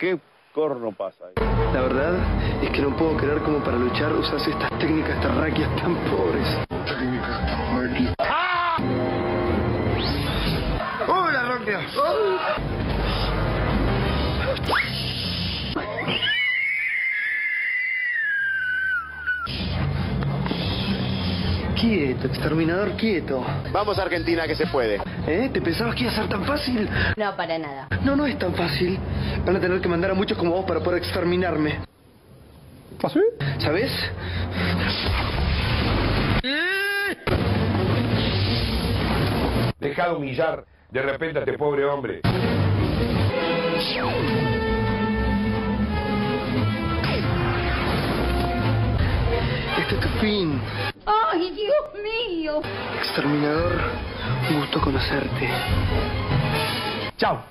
¿Qué corno pasa ahí? La verdad es que no puedo creer cómo para luchar usas estas técnicas terráqueas tan pobres. ¡Oh, Quieto, exterminador, quieto. Vamos a Argentina que se puede. ¿Eh? ¿Te pensabas que iba a ser tan fácil? No, para nada. No, no es tan fácil. Van a tener que mandar a muchos como vos para poder exterminarme. ¿Así? ¿Sabes? Deja de humillar de repente a este pobre hombre. Fin. ¡Ay, Dios mío! Exterminador, un gusto conocerte. Chao.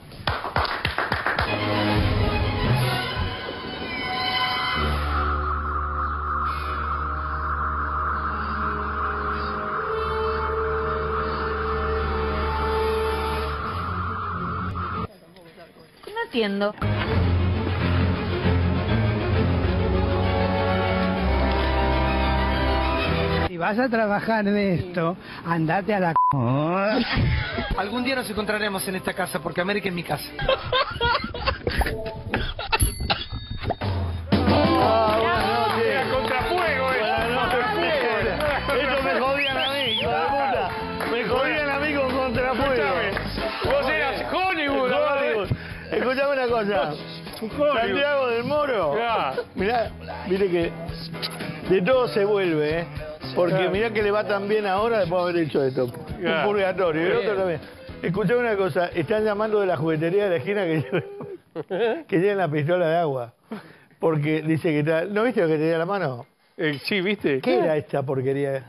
No entiendo. Vas a trabajar de esto, andate a la... c- Algún día nos encontraremos en esta casa porque América es mi casa. Era contrafuego Eso me jodían a mí, hijo de puta. Me jodían a mí con contrafuego. Vos eras Hollywood. Hollywood. Escuchame una cosa. Santiago del Moro. Mirá, mire que de todo se vuelve, ¿eh? Porque mirá que le va tan bien ahora después de haber hecho esto. Ya. Un purgatorio. Y el otro también. Escuchame una cosa. Están llamando de la juguetería de la esquina que que lleven la pistola de agua. Porque dice que está... ¿No viste lo que tenía en la mano? Eh, sí, ¿viste? ¿Qué era esta porquería?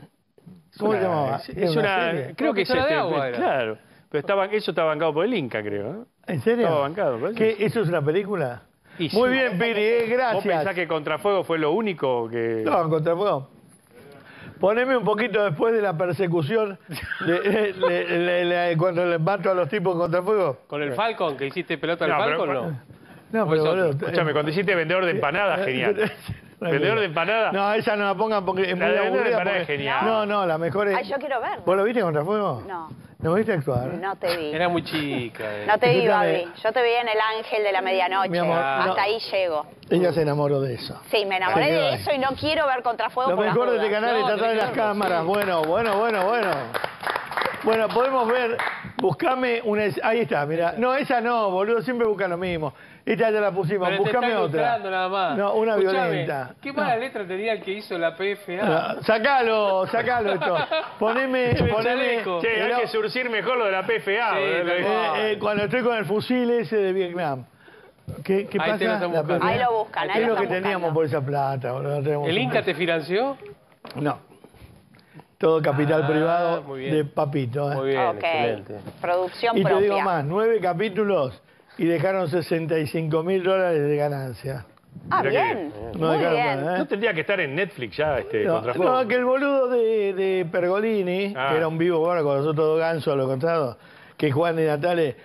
¿Cómo se llamaba? Es, ¿Era es una, creo que es de este, agua era. claro. Pero estaba, eso está bancado por el Inca, creo. ¿En serio? Estaba bancado, parece. ¿Qué, ¿Eso es una película? Y Muy sí. bien, Piri, eh, ¿Vos gracias. pensás que Contrafuego fue lo único que...? No, contrafuego. Poneme un poquito después de la persecución de, de- de- de- de- cuando le mato a los tipos en contrafuego. Con el Falcon, que hiciste pelota al No, pero- Falcon, no. No, pero boludo. Escúchame, cuando hiciste vendedor de empanadas, genial. Vendedor de empanadas. No, esa no la pongan porque es La muy de de aburrida. empanadas porque- es genial. No, no, la mejor es... Ay, yo quiero verla. ¿Vos lo viste en contrafuego? No, ¿No viste actuar? no te vi. Era muy chica. eh. No te vi. Babi. Yo te vi en El Ángel de la Medianoche. Mi amor, Hasta no. ahí llego. Ella se enamoró de eso. Sí, me enamoré de eso y no quiero ver Contrafuego Lo por las mejor de este canal No, está atrás de las cámaras. sí. Bueno, bueno, bueno, bueno. Bueno, podemos ver. Buscame una. Ahí está, mira. No, esa no, boludo. Siempre busca lo mismo. Esta ya la pusimos. Pero te Buscame está otra. ilustrando nada más. No, una Escuchame, violenta. ¿Qué mala letra tenía el que hizo la PFA? No, Sacalo, sacalo esto. Poneme, poneme. Che, hay que surcir mejor lo de la PFA. Sí, eh, eh, cuando estoy con el fusil ese de Vietnam. ¿Qué, qué Ahí te lo pasa? PFA. Ahí lo buscan, ahí ¿Qué es lo lo que teníamos por esa plata? No ¿El Inca te financió? No. Todo capital Ah, privado de Papito. ¿eh? Muy bien, Ok. excelente. Producción Y te propia. digo más, nueve capítulos y dejaron 65 mil dólares de ganancia. Ah, que bien. No Muy dejaron bien. nada, ¿eh? No tendría que estar en Netflix ya este No, no, que el boludo de, de Pergolini, Ah. que era un vivo bueno con nosotros dos gansos a lo contrario, que Juan y Natale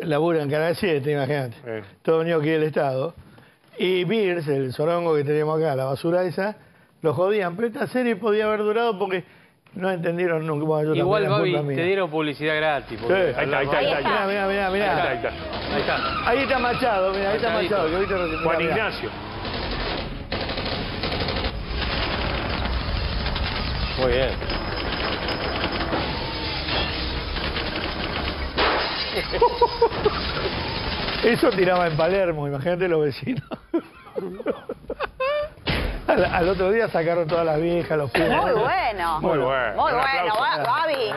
laburan en Canal 7, imagínate. Eh. Todo venido aquí del Estado. Y Beers, el sorongo que teníamos acá, la basura esa, lo jodían. Pero esta serie podía haber durado porque no entendieron nunca. Bueno, Igual, mía. te dieron publicidad gratis. porque Sí. Ahí está, ahí está, ahí está. Mirá, mirá, mirá, mirá. Ahí está, ahí está. Ahí está. Ahí está Machado, mira, ahí está. Machado. Que viste recién. Juan Mirá, mirá. Ignacio. Muy bien. Eso tiraba en Palermo, imagínate los vecinos. al, al otro día sacaron todas las viejas, los pibes. Muy bueno. Muy bueno. Muy bueno, Babi.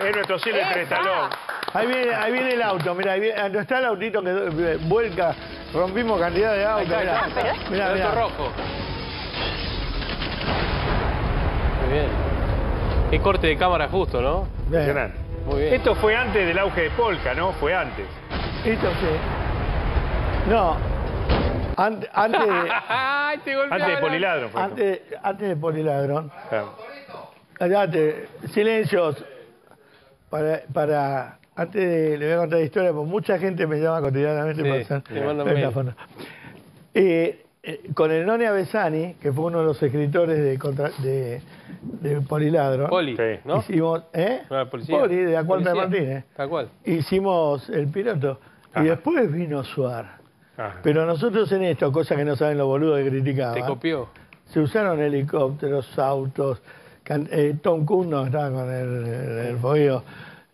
Es nuestro Silvestre. Stallone. Ahí viene, ahí viene el auto, mira, ahí viene, no está el autito que eh, vuelca, rompimos cantidad de autos. Mirá, El mirá. auto rojo. Muy bien. Qué corte de cámara justo, ¿no? Bien. Muy bien. Esto fue antes del auge de Polka, ¿no? Fue antes. Esto sí. No, an- antes, de, ¡Ay, te! Antes de Poliladro fue. antes, antes de Poliladron, Claro. Cállate, silencios para, para antes de, le voy a contar la historia, porque mucha gente me llama cotidianamente Sí, para hacer. Eh, eh, con el Noni Avesani, que fue uno de los escritores de, contra- de, de Poliladro, Poli, Sí. ¿no? hicimos, ¿eh? No, la policía. Poli, de la Cuarta de. Martínez. Tal cual. Hicimos el piloto. Ajá. Y después vino Suar. Ajá. Pero nosotros en esto, cosa que no saben los boludos que Te criticaban, copió. se usaron helicópteros, autos, can- eh, Tom Cruise no estaba con el, el, el fogueo.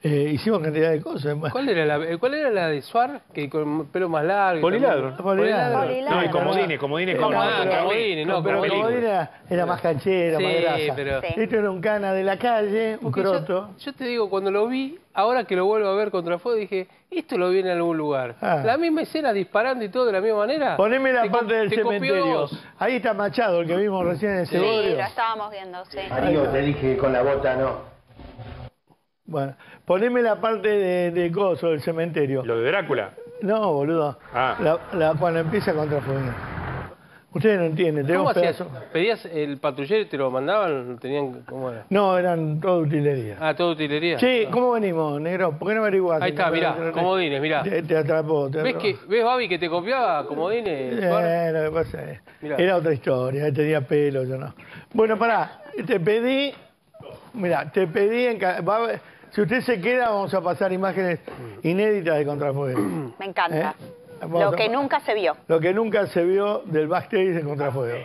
Eh, hicimos cantidad de cosas. ¿Cuál era la, eh, cuál era la de Suar? Que con pelo más largo. Poliladro. Poliladro. Poliladro. No, y comodines, comodines con Ah, con- comodines, no, pero con como película. era, era más canchero, Sí, más grasa. pero- Sí. Esto era un cana de la calle, un Porque croto. Yo, yo te digo, cuando lo vi, ahora que lo vuelvo a ver contra fuego, dije, esto lo vi en algún lugar. Ah. La misma escena disparando y todo de la misma manera. Poneme la parte del cementerio. Ahí está Machado, el que vimos recién en ese Sí, lo estábamos viendo, sí. Mario, te dije con la bota no. Bueno, poneme la parte de, de coso, del cementerio. Lo de Drácula. No, boludo. Ah. La, la- cuando empieza contra fuego. Ustedes no entienden, ¿Cómo hacías? pedazos. ¿Pedías el patrullero y te lo mandaban? ¿Tenían, ¿Cómo era? No, eran todo utilería. Ah, todo utilería. Sí, ¿cómo venimos, negro? ¿Por qué no averiguás? Ahí está, mirá, comodines, mirá. Te, te atrapó, te ¿Ves, atrapó. que, ¿Ves, Babi, que te copiaba comodines? Eh, lo que pasa es- Mirá. era otra historia, él tenía pelo, yo no. Bueno, pará, te pedí, mira, te pedí, en, ca- va si usted se queda vamos a pasar imágenes inéditas de Contrafuego. Me encanta. ¿Eh? Lo a- que nunca se vio. Lo que nunca se vio del backstage de Contrafuego.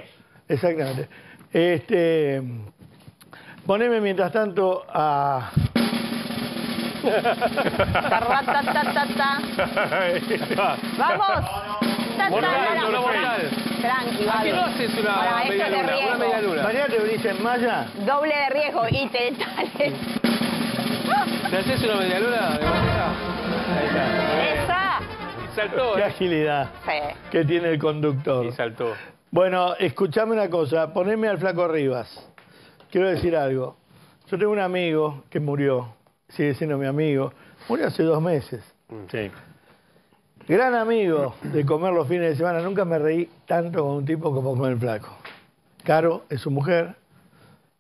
Exactamente. Este, poneme mientras tanto a... Vamos. Tranqui, ¿A qué vale. no haces una media luna? Una media luna. María te venís en malla. Doble de riesgo y te sale. ¿Te haces una media luna? de vuelta? Ahí está. Esa. Saltó, Qué ¿eh? agilidad Sí. que tiene el conductor. Y saltó. Bueno, escuchame una cosa, poneme al flaco Rivas. Quiero decir algo. Yo tengo un amigo que murió, sigue siendo mi amigo, murió hace dos meses. Sí. Gran amigo de comer los fines de semana, nunca me reí tanto con un tipo como con el flaco. Caro es su mujer.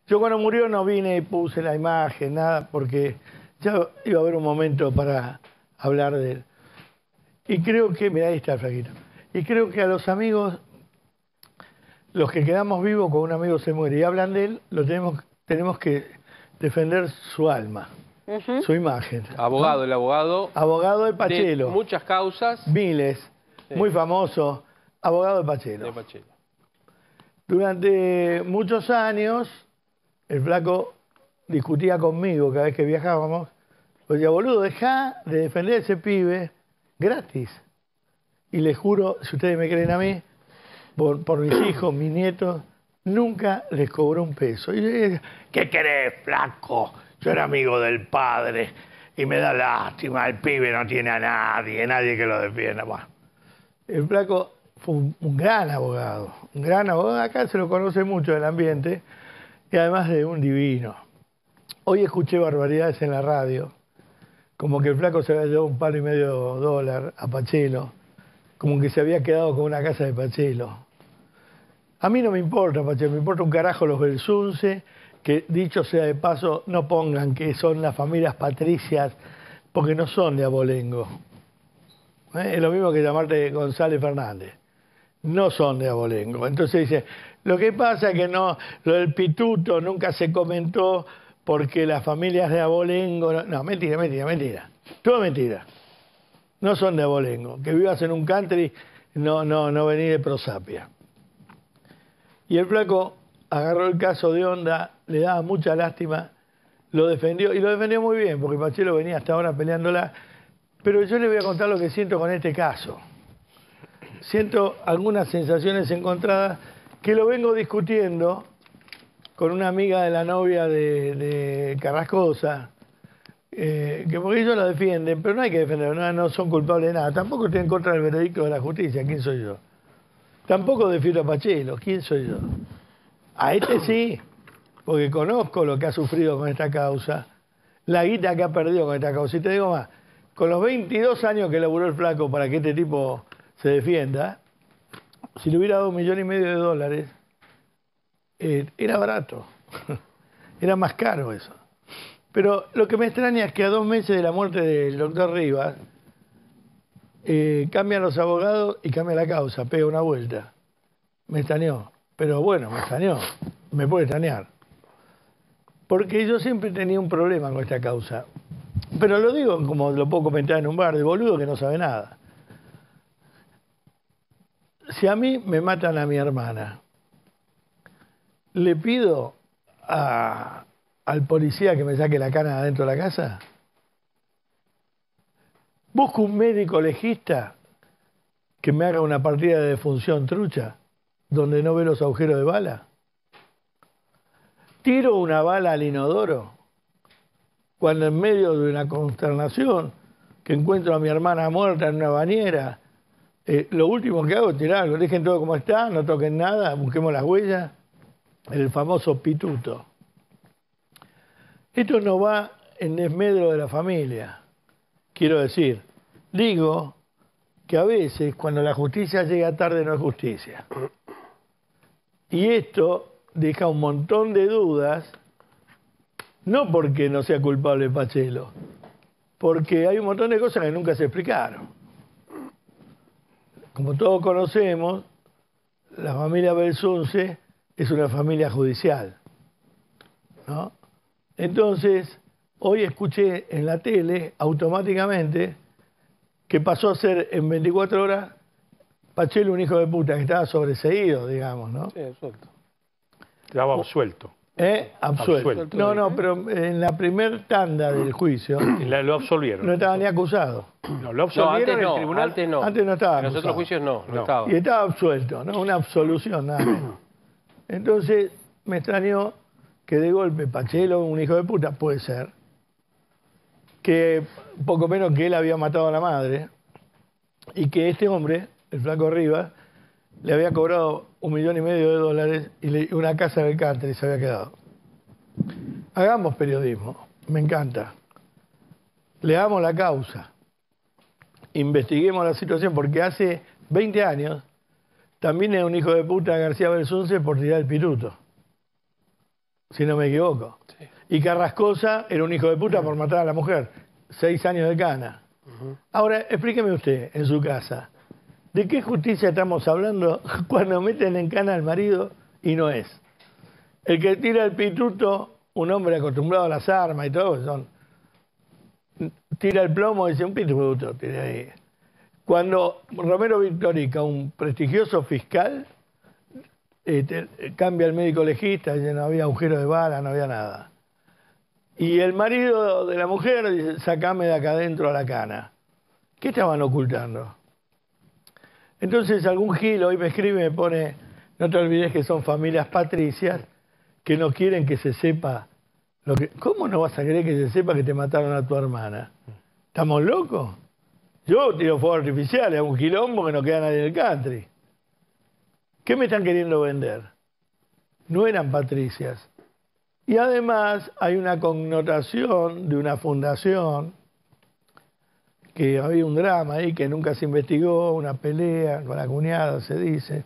Yo cuando murió no vine y puse la imagen, nada, porque ya iba a haber un momento para hablar de él. Y creo que, mira, ahí está el flaquito. Y creo que a los amigos, los que quedamos vivos con un amigo se muere y hablan de él, lo tenemos, tenemos que defender su alma, su imagen. Abogado, el abogado Abogado de de Pachelo. muchas causas Miles, Sí. muy famoso, abogado de Pachelo. de Pachelo. Durante muchos años, el flaco discutía conmigo cada vez que viajábamos. Decía, boludo, deja de defender a ese pibe gratis. Y les juro, si ustedes me creen a mí, por, por mis hijos, mis nietos, nunca les cobró un peso. Y yo decía, ¿qué querés, flaco? Yo era amigo del padre y me da lástima, el pibe no tiene a nadie, nadie que lo defienda. Bueno, el flaco fue un, un gran abogado, un gran abogado, acá se lo conoce mucho del ambiente, y además de un divino. Hoy escuché barbaridades en la radio, como que el flaco se había llevado un palo y medio dólar a Pachelo, como que se había quedado con una casa de Pachelo. A mí no me importa, Pachelo, me importa un carajo los Belsunce, que dicho sea de paso, no pongan que son las familias patricias, porque no son de abolengo. ¿Eh? Es lo mismo que llamarte González Fernández. No son de abolengo. Entonces dice, lo que pasa es que no, lo del pituto nunca se comentó porque las familias de abolengo... No, mentira, mentira, mentira. Todo mentira. No son de abolengo. Que vivas en un country, no, no, no vení de prosapia. Y el flaco agarró el caso de onda, le daba mucha lástima, lo defendió, y lo defendió muy bien, porque Pachelo venía hasta ahora peleándola. Pero yo le voy a contar lo que siento con este caso. Siento algunas sensaciones encontradas que lo vengo discutiendo con una amiga de la novia de, de Carrascosa, eh, que porque ellos la defienden, pero no hay que defenderlo, no, son culpables de nada. Tampoco estoy en contra del veredicto de la justicia, ¿quién soy yo? Tampoco defiendo a Pachelo, ¿quién soy yo? A este sí, porque conozco lo que ha sufrido con esta causa, la guita que ha perdido con esta causa. Y te digo más, con los 22 años que laburó el flaco para que este tipo se defienda, si le hubiera dado un millón y medio de dólares, eh, era barato. Era más caro eso. Pero lo que me extraña es que a dos meses de la muerte del doctor Rivas, eh, cambian los abogados y cambia la causa, pega una vuelta. Me extrañó. Pero bueno, me extrañó. Me puede extrañar. Porque yo siempre tenía un problema con esta causa. Pero lo digo como lo puedo comentar en un bar de boludo que no sabe nada. Si a mí me matan a mi hermana, le pido al policía que me saque la cana de adentro de la casa. Busco un médico legista que me haga una partida de defunción trucha, donde no ve los agujeros de bala. Tiro una bala al inodoro, cuando en medio de una consternación, que encuentro a mi hermana muerta en una bañera, eh, lo último que hago es tirarlo, dejen todo como está, no toquen nada, busquemos las huellas, el famoso pituto. Esto no va en desmedro de la familia. Quiero decir, digo que a veces cuando la justicia llega tarde no es justicia. Y esto deja un montón de dudas, no porque no sea culpable Pachelo, porque hay un montón de cosas que nunca se explicaron. Como todos conocemos, la familia Belsunce es una familia judicial. ¿no? Entonces, hoy escuché en la tele automáticamente que pasó a ser en 24 horas Pachelo un hijo de puta que estaba sobreseído, digamos, ¿no? Sí, exacto. Quedaba absuelto. ¿Eh? Absuelto. Absuelto. No, no, pero en la primer tanda del juicio la- lo absolvieron. no estaba ni acusado. No, lo No, absolvieron antes en el no, tribunal. antes no. Antes no estaba En los otros juicios no, no, No. estaba. Y estaba absuelto, ¿no? Una absolución, nada menos. Entonces, me extrañó que de golpe Pachelo, un hijo de puta, puede ser, que poco menos que él había matado a la madre, y que este hombre, el flaco Rivas, le había cobrado un millón y medio de dólares y una casa en el country se había quedado. Hagamos periodismo, me encanta. Leamos la causa, investiguemos la situación, porque hace 20 años también era un hijo de puta García Belsunce por tirar el piruto, si no me equivoco. Y Carrascosa era un hijo de puta por matar a la mujer, seis años de cana. Ahora, explíqueme usted, en su casa, ¿de qué justicia estamos hablando cuando meten en cana al marido y no es? El que tira el pituto, un hombre acostumbrado a las armas y todo, son tira el plomo y dice un pituto, tira ahí. Cuando Romero Victorica, un prestigioso fiscal, eh, te- cambia el médico legista, dice no había agujero de bala, no había nada. Y el marido de la mujer dice, sacame de acá adentro a la cana. ¿Qué estaban ocultando? Entonces algún gil hoy me escribe y me pone, no te olvides que son familias patricias que no quieren que se sepa lo que... ¿Cómo no vas a querer que se sepa que te mataron a tu hermana? ¿Estamos locos? Yo tiro fuego artificial, es un quilombo que no queda nadie en el country. ¿Qué me están queriendo vender? No eran patricias. Y además hay una connotación de una fundación que había un drama ahí que nunca se investigó, una pelea con la cuñada, se dice.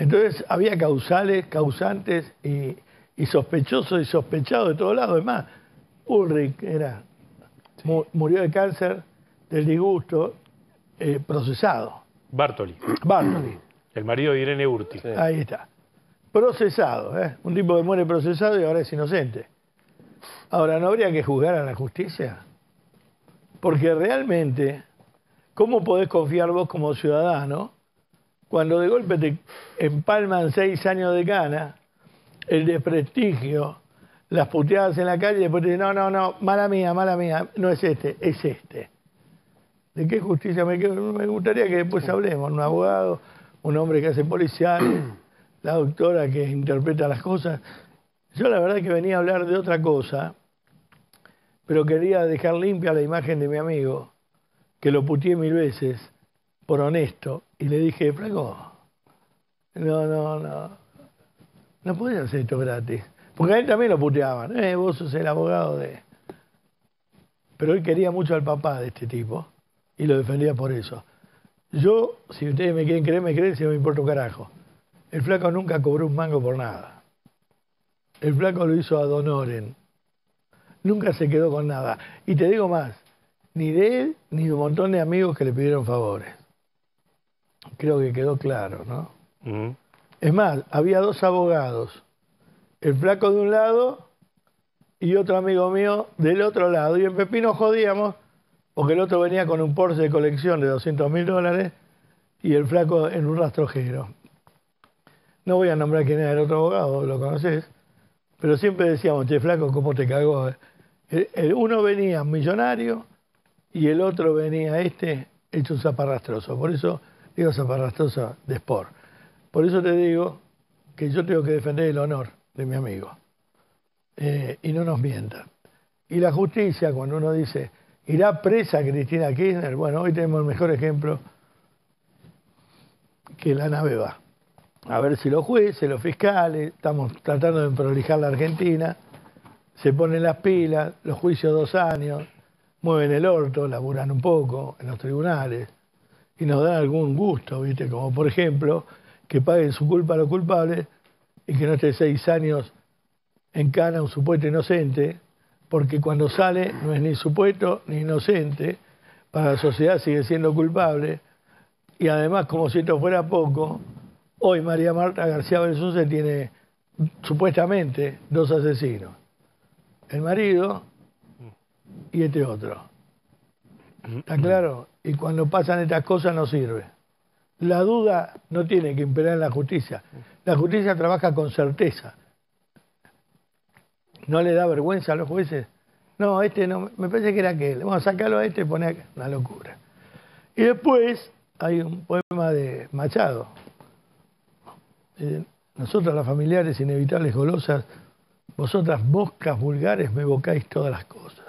Entonces había causales, causantes y, y sospechosos y sospechados de todos lados. Además, Ulrich era, mu- murió de cáncer del disgusto, eh, procesado. Bartoli, Bartoli, el marido de Irene Urti. Sí. ahí está. Procesado, ¿eh? un tipo que muere procesado y ahora es inocente. Ahora, ¿no habría que juzgar a la justicia? Porque realmente, ¿cómo podés confiar vos como ciudadano cuando de golpe te empalman seis años de cana, el desprestigio, las puteadas en la calle y después te dicen, no, no, no, mala mía, mala mía, no es este, es este? ¿De qué justicia me, me gustaría que después hablemos? Un abogado, un hombre que hace policiales, la doctora que interpreta las cosas. Yo la verdad que venía a hablar de otra cosa, pero quería dejar limpia la imagen de mi amigo, que lo puteé mil veces, por honesto, y le dije, flaco, no, no, no, no podés hacer esto gratis. Porque a él también lo puteaban, eh, vos sos el abogado de... Pero él quería mucho al papá de este tipo y lo defendía por eso. Yo, si ustedes me quieren creer, me creen, si no me importa un carajo. El flaco nunca cobró un mango por nada. El flaco lo hizo honorem. Nunca se quedó con nada. Y te digo más, ni de él ni de un montón de amigos que le pidieron favores. Creo que quedó claro, ¿no? Es más, había dos abogados, el flaco de un lado y otro amigo mío del otro lado. Y en Pepino jodíamos porque el otro venía con un Porsche de colección de 200 mil dólares y el flaco en un rastrojero. No voy a nombrar quién era el otro abogado, lo conoces, pero siempre decíamos, che, flaco, ¿cómo te cagó? El- uno venía millonario y el otro venía este hecho un zaparrastroso. Por eso digo zaparrastroso de sport. Por eso te digo que yo tengo que defender el honor de mi amigo. Eh, y no nos mientan. Y la justicia, cuando uno dice, ¿irá presa Cristina Kirchner? Bueno, hoy tenemos el mejor ejemplo que la nave va. A ver si los jueces, los fiscales, estamos tratando de prolijar la Argentina, se ponen las pilas, los juicios dos años, mueven el orto, laburan un poco en los tribunales y nos dan algún gusto, ¿viste? Como por ejemplo, que paguen su culpa a los culpables y que no esté seis años en cana un supuesto inocente, porque cuando sale no es ni supuesto ni inocente, para la sociedad sigue siendo culpable, y además, como si esto fuera poco, hoy María Marta García Belsunce tiene supuestamente dos asesinos, el marido y este otro. ¿Está claro? Y cuando pasan estas cosas no sirve. La duda no tiene que imperar en la justicia. La justicia trabaja con certeza. ¿No le da vergüenza a los jueces? No, este no, me parece que era aquel. Vamos a sacarlo a este y poner. Una locura. Y después hay un poema de Machado. Nosotras las familiares inevitables golosas, vosotras moscas vulgares me evocáis todas las cosas.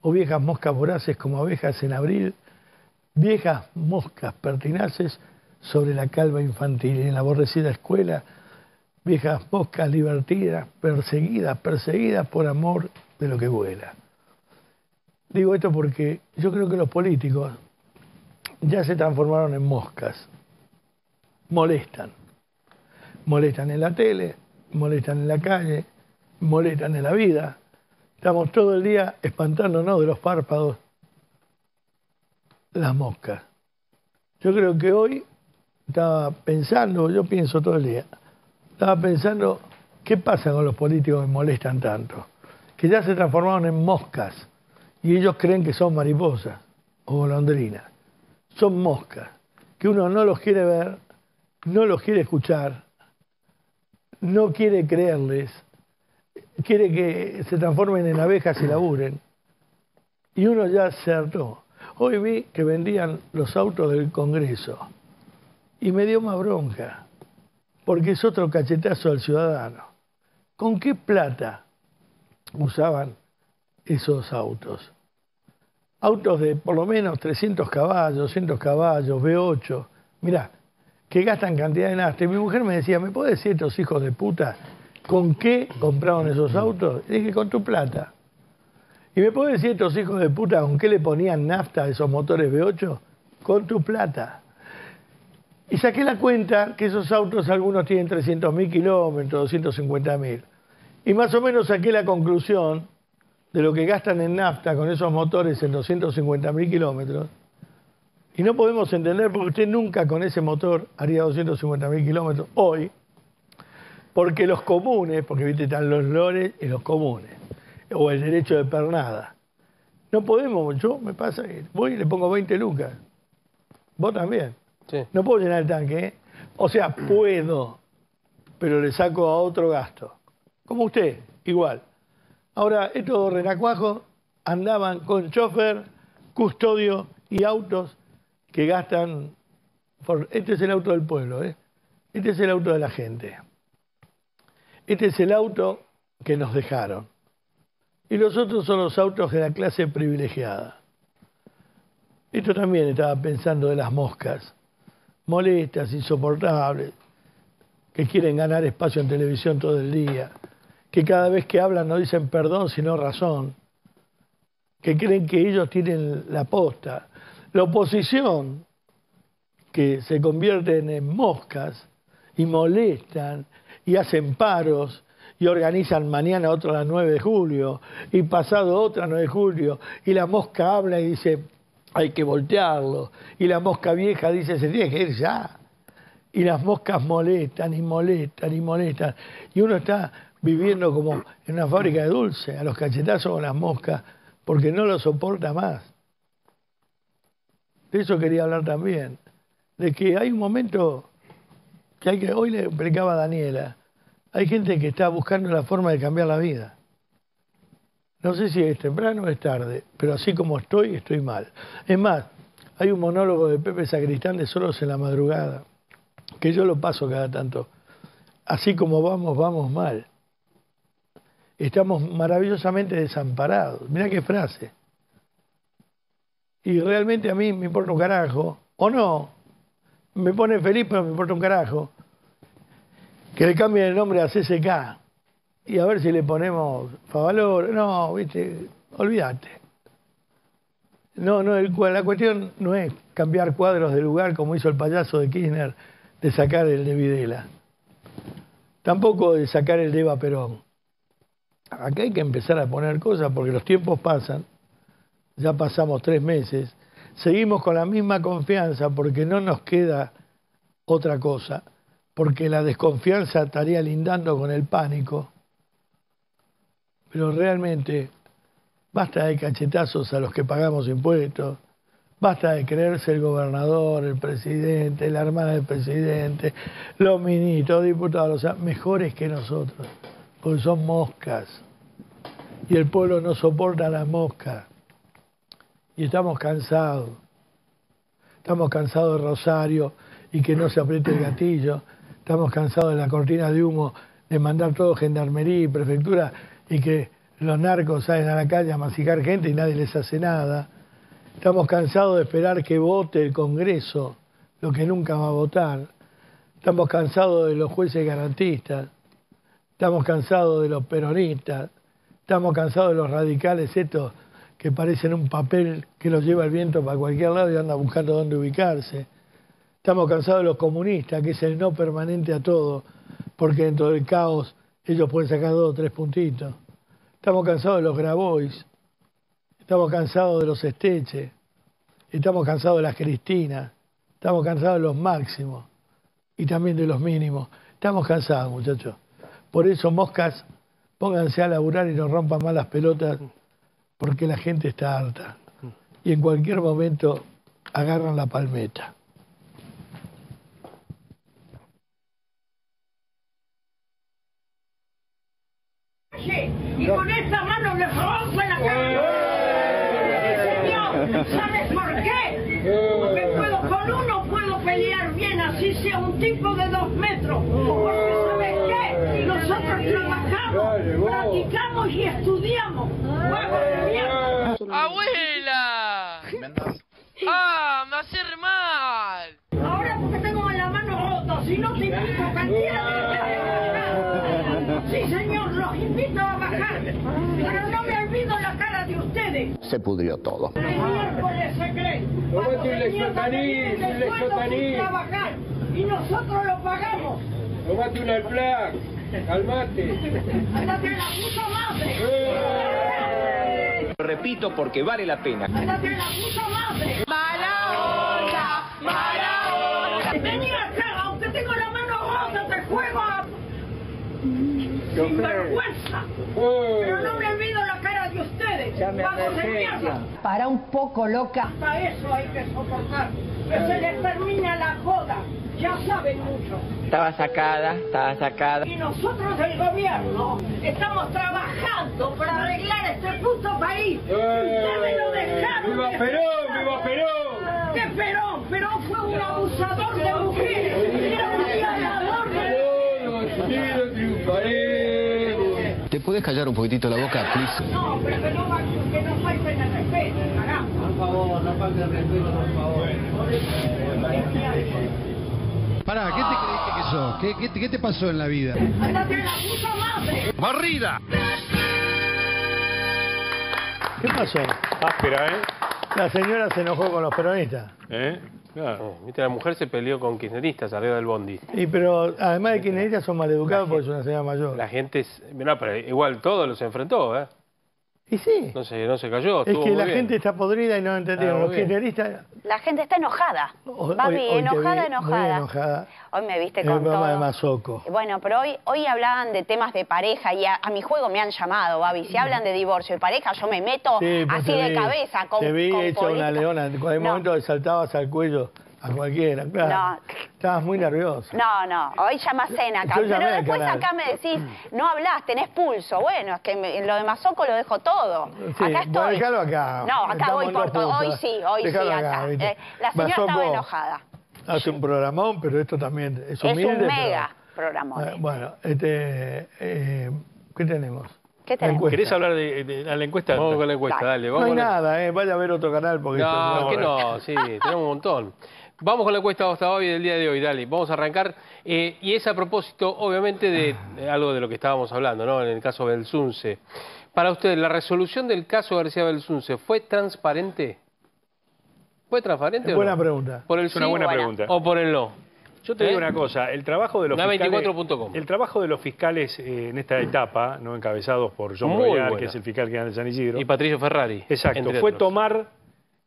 O viejas moscas voraces como abejas en abril, viejas moscas pertinaces sobre la calva infantil en la aborrecida escuela, viejas moscas libertinas, perseguidas, perseguidas por amor de lo que vuela. Digo esto porque yo creo que los políticos ya se transformaron en moscas. Molestan. Molestan en la tele, molestan en la calle, molestan en la vida. Estamos todo el día espantándonos de los párpados las moscas. Yo creo que hoy estaba pensando, yo pienso todo el día, estaba pensando qué pasa con los políticos que molestan tanto, que ya se transformaron en moscas y ellos creen que son mariposas o golondrinas. Son moscas, que uno no los quiere ver, no los quiere escuchar, no quiere creerles, quiere que se transformen en abejas y laburen. Y uno ya se hartó. Hoy vi que vendían los autos del Congreso y me dio más bronca, porque es otro cachetazo al ciudadano. ¿Con qué plata usaban esos autos? Autos de por lo menos 300 caballos, 200 caballos, V8. Mirá, que gastan cantidad de nafta. Y mi mujer me decía, ¿me puedes decir estos hijos de puta con qué compraron esos autos? Dije, con tu plata. ¿Y me puedes decir estos hijos de puta con qué le ponían nafta a esos motores V8? Con tu plata. Y saqué la cuenta que esos autos algunos tienen 300.000 kilómetros, 250.000. Y más o menos saqué la conclusión de lo que gastan en nafta con esos motores en 250.000 kilómetros. Y no podemos entender porque usted nunca con ese motor haría 250.000 kilómetros hoy, porque los comunes, porque viste están los lores y los comunes, o el derecho de pernada. No podemos, yo me pasa que voy y le pongo 20 lucas. Vos también. Sí. No puedo llenar el tanque, ¿eh? O sea, puedo, pero le saco a otro gasto. Como usted, igual. Ahora, estos renacuajos andaban con chofer, custodio y autos que gastan. por- Este es el auto del pueblo, ¿eh? Este es el auto de la gente. Este es el auto que nos dejaron. Y los otros son los autos de la clase privilegiada. Esto también estaba pensando de las moscas, molestas, insoportables, que quieren ganar espacio en televisión todo el día, que cada vez que hablan no dicen perdón sino razón, que creen que ellos tienen la posta. La oposición, que se convierten en moscas y molestan y hacen paros y organizan mañana otro a las 9 de julio y pasado otra 9 de julio y la mosca habla y dice hay que voltearlo y la mosca vieja dice se tiene que ir ya y las moscas molestan y molestan y molestan. Y uno está viviendo como en una fábrica de dulce. A los cachetazos con las moscas porque no lo soporta más. De eso quería hablar también. De que hay un momento que hay que hoy le explicaba a Daniela hay gente que está buscando la forma de cambiar la vida no sé si es temprano o es tarde, pero así como estoy, estoy mal. Es más, hay un monólogo de Pepe Sacristán de Solos en la madrugada, que yo lo paso cada tanto. Así como vamos, vamos mal. Estamos maravillosamente desamparados. Mirá qué frase. Y realmente a mí me importa un carajo, o no, me pone feliz, pero me importa un carajo, que le cambien el nombre a CCK y a ver si le ponemos Favalor. No, viste, olvídate. No, no, el- la cuestión no es cambiar cuadros de lugar como hizo el payaso de Kirchner de sacar el de Videla. Tampoco de sacar el de Eva Perón. Acá hay que empezar a poner cosas porque los tiempos pasan. Ya pasamos tres meses. Seguimos con la misma confianza porque no nos queda otra cosa. Porque la desconfianza estaría lindando con el pánico pero realmente basta de cachetazos a los que pagamos impuestos, basta de creerse el gobernador, el presidente, la hermana del presidente, los ministros, diputados, o sea, mejores que nosotros, porque son moscas. Y el pueblo no soporta las moscas. Y estamos cansados. Estamos cansados de Rosario y que no se apriete el gatillo. Estamos cansados de la cortina de humo, de mandar todo gendarmería y prefectura y que los narcos salen a la calle a masicar gente y nadie les hace nada. Estamos cansados de esperar que vote el Congreso, lo que nunca va a votar. Estamos cansados de los jueces garantistas. Estamos cansados de los peronistas. Estamos cansados de los radicales estos que parecen un papel que los lleva el viento para cualquier lado y anda buscando dónde ubicarse. Estamos cansados de los comunistas, que es el no permanente a todo, porque dentro del caos ellos pueden sacar dos o tres puntitos. Estamos cansados de los Grabois, estamos cansados de los Esteche, estamos cansados de las Cristinas, estamos cansados de los máximos y también de los mínimos. Estamos cansados, muchachos. Por eso, moscas, pónganse a laburar y no rompan más las pelotas, porque la gente está harta. Y en cualquier momento agarran la palmeta. y con esta mano le rompo la cara. Señor, ¿sabes por qué? Porque puedo, con uno puedo pelear bien, así sea un tipo de dos metros. Porque ¿sabes qué? Nosotros trabajamos, practicamos y estudiamos. ¡Abuela! ¡Ah! ¡Me hace re mal! Ahora porque tengo la mano rota, si no te invito a cantidad de Sí, señor, los invito a bajar. Pero no me olvido la cara de ustedes. Se pudrió todo. El miércoles se cree. Cuando que sueldo sin trabajar. Y nosotros lo pagamos. Tomate una plac, calmate. ¡Ándate a la puta madre! Repito porque vale la pena. ¡Mala onda! ¡Mala onda! Vení acá, aunque tengo la mano rota, te juego a... Sin vergüenza. Pero no me olvido la cara de ustedes. ¡Vamos de mierda! Para un poco, loca. Hasta eso hay que soportar. Que se les termina la joda. Ya saben mucho. Estaba sacada, estaba sacada. Y nosotros del gobierno estamos trabajando para arreglar este puto país. Y Ustedes lo dejaron. ¡Viva Perón! ¡Viva Perón! ¿Qué Perón? Perón fue un abusador de mujeres. Era un violador de Todos unidos triunfaremos. ¿Te puedes callar un poquitito la boca, please? No, pero que no, que no falten el respeto, carajo. Por favor, no falten el respeto, por favor. Pará, ¿qué te creíste que sos? ¿Qué, qué, te- qué te pasó en la vida? ¡Ándate a la puta madre! ¡Barrida! ¿Qué pasó? Áspera, ¿eh? La señora se enojó con los peronistas. ¿Eh? Eh, Viste, la mujer se peleó con kirchneristas arriba del bondi. Y pero además de ellas son maleducados porque es una señora mayor. La gente, es, no, pero igual todo los enfrentó, ¿eh? Y sí. No se, no se cayó, Es que muy la bien. gente está podrida y no entendieron. Los kirchneristas... La gente está enojada. hoy- Babi, hoy te enojada, vi enojada. Muy enojada. Hoy me viste En el con programa de todo. Mazoco. Bueno, pero hoy, hoy hablaban de temas de pareja y a, a mi juego me han llamado, Babi. Si hablan de divorcio y pareja, yo me meto Sí, pues así de vi- cabeza con Te vi con hecha una leona. En el No. momento saltabas al cuello a cualquiera. Claro. No. Estabas muy nervioso. No, no, hoy llama cena acá. Yo Pero después canal. acá me decís, no hablas, tenés pulso. Bueno, es que me- lo de Mazoco lo dejo todo. Sí, acá bueno, estoy. déjalo acá. No, acá Estamos voy por todo. Hoy sí, hoy sí acá, acá. ¿viste? Eh, la señora Mazoco estaba enojada. Hace un programón, pero esto también es Es humilde. un pero- mega programa. Eh, bueno, este, eh, ¿qué tenemos? ¿Qué tenemos? ¿Querés hablar de, la encuesta? Vamos con la encuesta, dale. No vamos hay nada, eh, vaya a ver otro canal porque... esto No, no- que no, sí, tenemos un montón. Vamos con la encuesta hasta hoy del día de hoy, dale, vamos a arrancar. Eh, y es a propósito, obviamente, de, de algo de lo que estábamos hablando, ¿no? En el caso Belsunce. Para usted, ¿la resolución del caso García Belsunce fue transparente? ¿Fue transparente Es o buena no? pregunta. ¿Por el Es una sí buena pregunta. o por el no? Yo te ¿Eh? digo una cosa, el trabajo de los fiscales... 24.com. El trabajo de los fiscales eh, en esta etapa, no encabezados por John buena. que es el fiscal general de San Isidro. Y Patricio Ferrari. Exacto, fue otros. tomar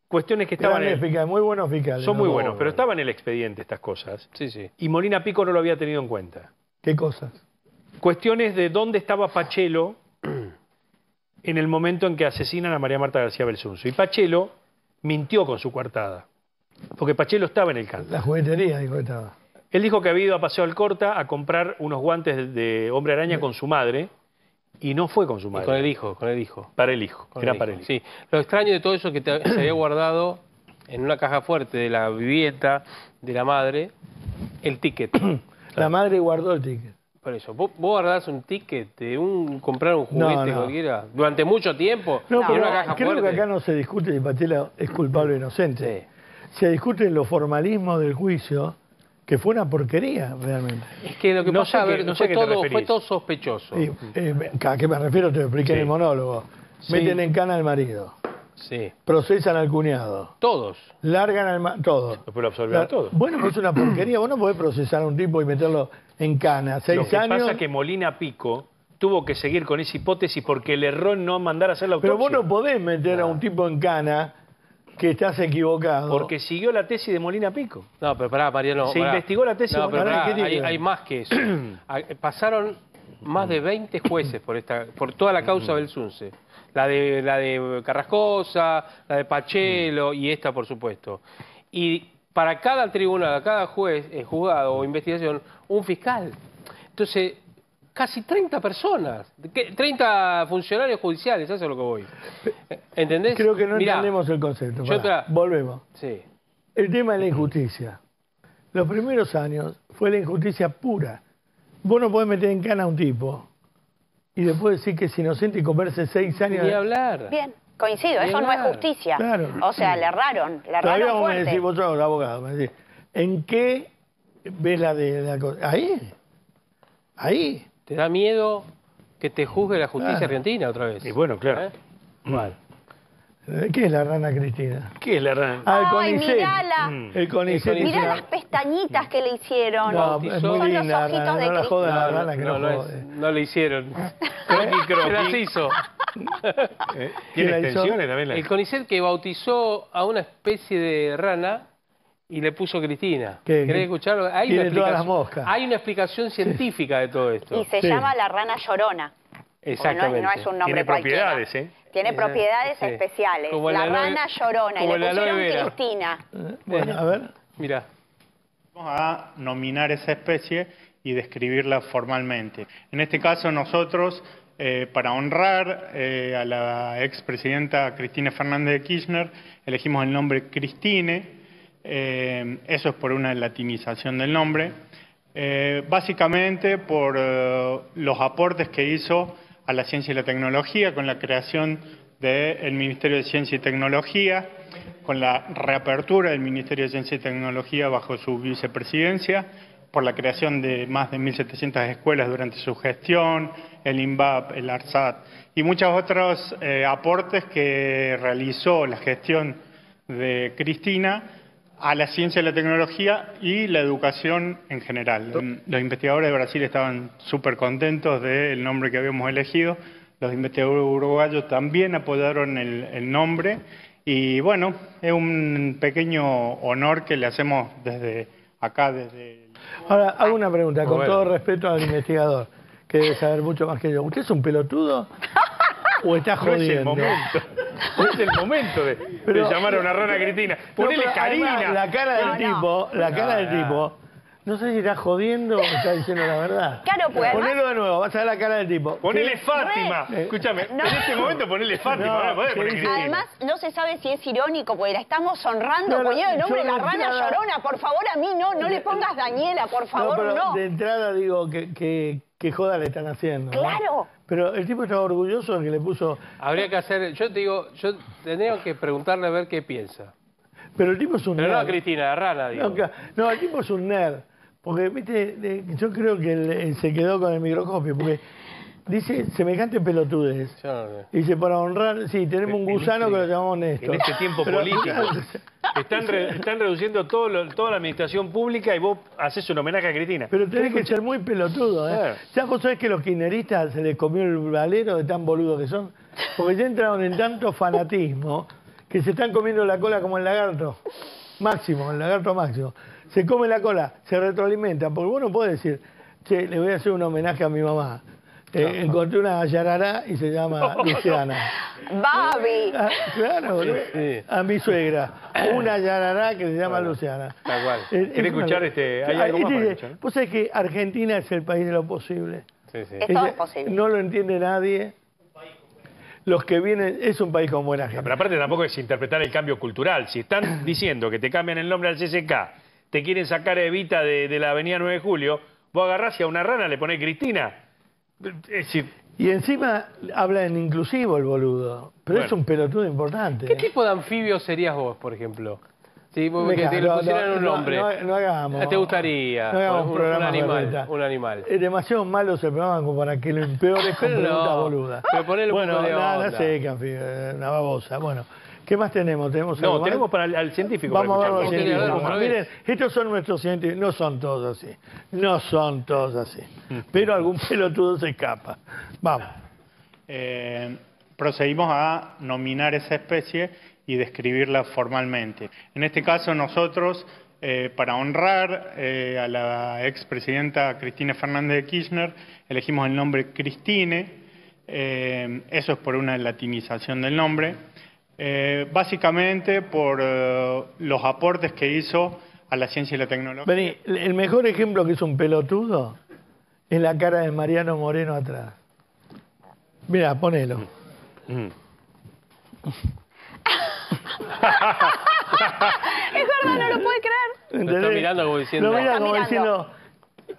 cuestiones que estaban en el- muy buenos fiscales. Son ¿no? muy buenos, pero estaban en el expediente estas cosas. Sí, sí. Y Molina Pico no lo había tenido en cuenta. ¿Qué cosas? Cuestiones de dónde estaba Pachelo en el momento en que asesinan a María Marta García Belsunzo. Y Pachelo mintió con su coartada, porque Pachelo estaba en el canto. La juguetería, dijo que estaba. Él dijo que había ido a Paseo Alcorta a comprar unos guantes de hombre araña con su madre y no fue con su Y madre. con el hijo, con el hijo. Para el hijo, Con era el para hijo, el hijo. Sí. Lo extraño de todo eso que te- se había guardado en una caja fuerte de la vivienda de la madre, el ticket. La madre guardó el ticket. Por eso, ¿vos, vos guardás un ticket de un comprar un juguete no. cualquiera durante mucho tiempo No, en pero una caja creo fuerte. que acá no se discute si Pachela es culpable o inocente. Se discute los formalismos del juicio, que fue una porquería realmente. Es que lo que No pasa, sé a ver, no sé fue, a qué te todo, fue todo sospechoso. Y, eh, ¿A qué me refiero? Te lo expliqué en el monólogo. Sí. Meten en cana al marido, Sí. procesan al cuñado, Todos. largan al marido, todo. Después lo absolvieron La- todo. Bueno, pues es una porquería. Vos no podés procesar a un tipo y meterlo en cana. Seis Lo que años. pasa es que Molina Pico tuvo que seguir con esa hipótesis porque le erró en no mandar a hacer la autopsia. Pero vos no podés meter a un tipo en cana que estás equivocado. Porque siguió la tesis de Molina Pico. No, pero pará, Mariano. Se pará. investigó la tesis No, de pero Mariano. pará, ¿Qué tiene hay, más que eso. Ah, Pasaron más de 20 jueces por esta, por toda la causa Belsunce. La de, la de Carrascosa, la de Pachelo y esta, por supuesto. Y para cada tribunal, cada juez, eh, juzgado o investigación, un fiscal. Entonces, casi 30 personas, ¿Qué? 30 funcionarios judiciales, eso es lo que voy. ¿Entendés? Creo que no Mirá, entendemos el concepto. yo Pará, te- Volvemos. Sí. El tema de la injusticia. Los primeros años fue la injusticia pura. Vos no podés meter en cana a un tipo y después decir que es inocente y comerse seis años. Ni hablar. Bien, coincido, eso no es justicia. Claro. O sea, le erraron, le Todavía erraron vos me fuerte. decís, vos sos abogado, me decís, ¿en qué ves la de la cosa? Ahí. Ahí. ¿Te da miedo que te juzgue la justicia Claro. argentina otra vez? Y bueno, claro. ¿Eh? Mal. Eh, ¿Qué es la rana Cristina? ¿Qué es la rana? Ah, el Ay, CONICET. mirala. Mm. El CONICET. Es Mirá las pestañitas que le hicieron. No, es Son muy los linda la ojitos rana, de no la Cristo. joda la No, rana que no, no, es- jode. no le hicieron. Croqui, Se las hizo. ¿Eh? ¿Quién ¿Tiene extensiones también? La... El CONICET que bautizó a una especie de rana y le puso Cristina. ¿Qué? ¿Querés escucharlo? Hay Tiene una todas las explicación- moscas. Hay una explicación científica de todo esto. Y se Sí. llama la rana llorona. No Exactamente. es, no es un nombre Tiene cualquiera. propiedades, ¿eh? Tiene Eh, propiedades sí. especiales. Como la rana llorona. Y le pusieron vera. Cristina. Bueno, a ver. Mira. Vamos a nominar esa especie y describirla formalmente. En este caso nosotros, eh, para honrar eh, a la expresidenta Cristina Fernández de Kirchner, elegimos el nombre Cristine, eh, eso es por una latinización del nombre, eh, básicamente por eh, los aportes que hizo a la ciencia y la tecnología con la creación del Ministerio de Ciencia y Tecnología, con la reapertura del Ministerio de Ciencia y Tecnología bajo su vicepresidencia, por la creación de más de 1.700 escuelas durante su gestión, el INVAP, el ARSAT y muchos otros aportes que realizó la gestión de Cristina a la ciencia y la tecnología y la educación en general. Los investigadores de Brasil estaban súper contentos del nombre que habíamos elegido, los investigadores uruguayos también apoyaron el, el nombre y bueno, es un pequeño honor que le hacemos desde acá, desde... Ahora, hago una pregunta, con Bueno. todo respeto al investigador, que debe saber mucho más que yo. ¿Usted es un pelotudo o está No es el jodiendo? momento. No es el momento de, llamar a una rana Cristina. No, Ponele Karina. La cara del No, no. tipo, la cara No, del no. tipo, no sé si está jodiendo o está diciendo la verdad. Claro, pues, Ponelo de nuevo, vas a ver la cara del tipo. Ponele ¿Qué? Fátima. Re- Escúchame, No. en este momento ponele Fátima. No. Además, no se sabe si es irónico, porque la estamos honrando poniendo el nombre de la rana entrada- llorona. Por favor, a mí no, no le pongas Daniela, por favor, pero no. de entrada digo que, que, que joda le están haciendo. ¿no? Claro. Pero el tipo estaba orgulloso de que le puso. Habría que hacer, yo te digo, yo tendría que preguntarle a ver qué piensa. Pero el tipo es un Pero no a nerd. Cristina, la rana, digo. No, claro. No, el tipo es un nerd. Porque, viste, de- yo creo que él, él se quedó con el microscopio. Porque dice semejante pelotudez. Yo no sé. Dice, para honrar, sí, tenemos un gusano que lo llamamos Néstor. En este tiempo político. Están, re- están reduciendo todo lo- toda la administración pública y vos haces un homenaje a Cristina. Pero tenés que ser muy pelotudo, ¿eh? Ya vos sabés que los kirchneristas se les comió el valero de tan boludos que son. Porque ya entraron en tanto fanatismo que se están comiendo la cola como el lagarto. Máximo, el lagarto máximo. Se come la cola, se retroalimenta. Porque vos no podés decir, che, le voy a hacer un homenaje a mi mamá. Eh, encontré una yarará y se llama Luciana. Babi. Ah, claro, boludo. Sí. a mi suegra. Una yarará que se llama Luciana. Tal cual. Es- ¿Querés es una- escuchar este- hay Ah, algo más este para escuchar? Vos sabés que Argentina es el país de lo posible. Sí, sí. Es todo Ese- posible. No lo entiende nadie. Los que vienen, es un país con buena gente. Pero aparte tampoco es interpretar el cambio cultural. Si están diciendo que te cambian el nombre al CCK, te quieren sacar a Evita de, de la avenida 9 de Julio, vos agarrás y a una rana le ponés Cristina. Es decir, Y encima habla en inclusivo el boludo. Pero es Bueno. un pelotudo importante. ¿Qué ¿eh? tipo de anfibio serías vos, por ejemplo? Sí, vos que Deja, te le no, pusieran no, un no, nombre. No, no hagamos. ¿Te gustaría? No hagamos un, un programas animal, un animal. Es demasiado malo ese programa como para que lo empeores con preguntas boludas. pero ponele un bueno, poco de nada, sé, Canfi, eh, una babosa. Bueno, ¿qué más tenemos? ¿Tenemos algo no, más? tenemos para el, al científico. Vamos a ver los científicos. Miren, estos son nuestros científicos. No son todos así. No son todos así. Pero algún pelotudo se escapa. Vamos. Eh, procedimos a nominar esa especie y describirla formalmente. En este caso nosotros, eh, para honrar eh, a la expresidenta Cristina Fernández de Kirchner, elegimos el nombre Cristine, eh, eso es por una latinización del nombre, eh, básicamente por eh, los aportes que hizo a la ciencia y la tecnología. Vení, el mejor ejemplo que es un pelotudo es la cara de Mariano Moreno atrás. Mira, ponelo. Mm. Es verdad, no lo puede creer. Lo está mirando como diciendo- Lo mira como diciendo.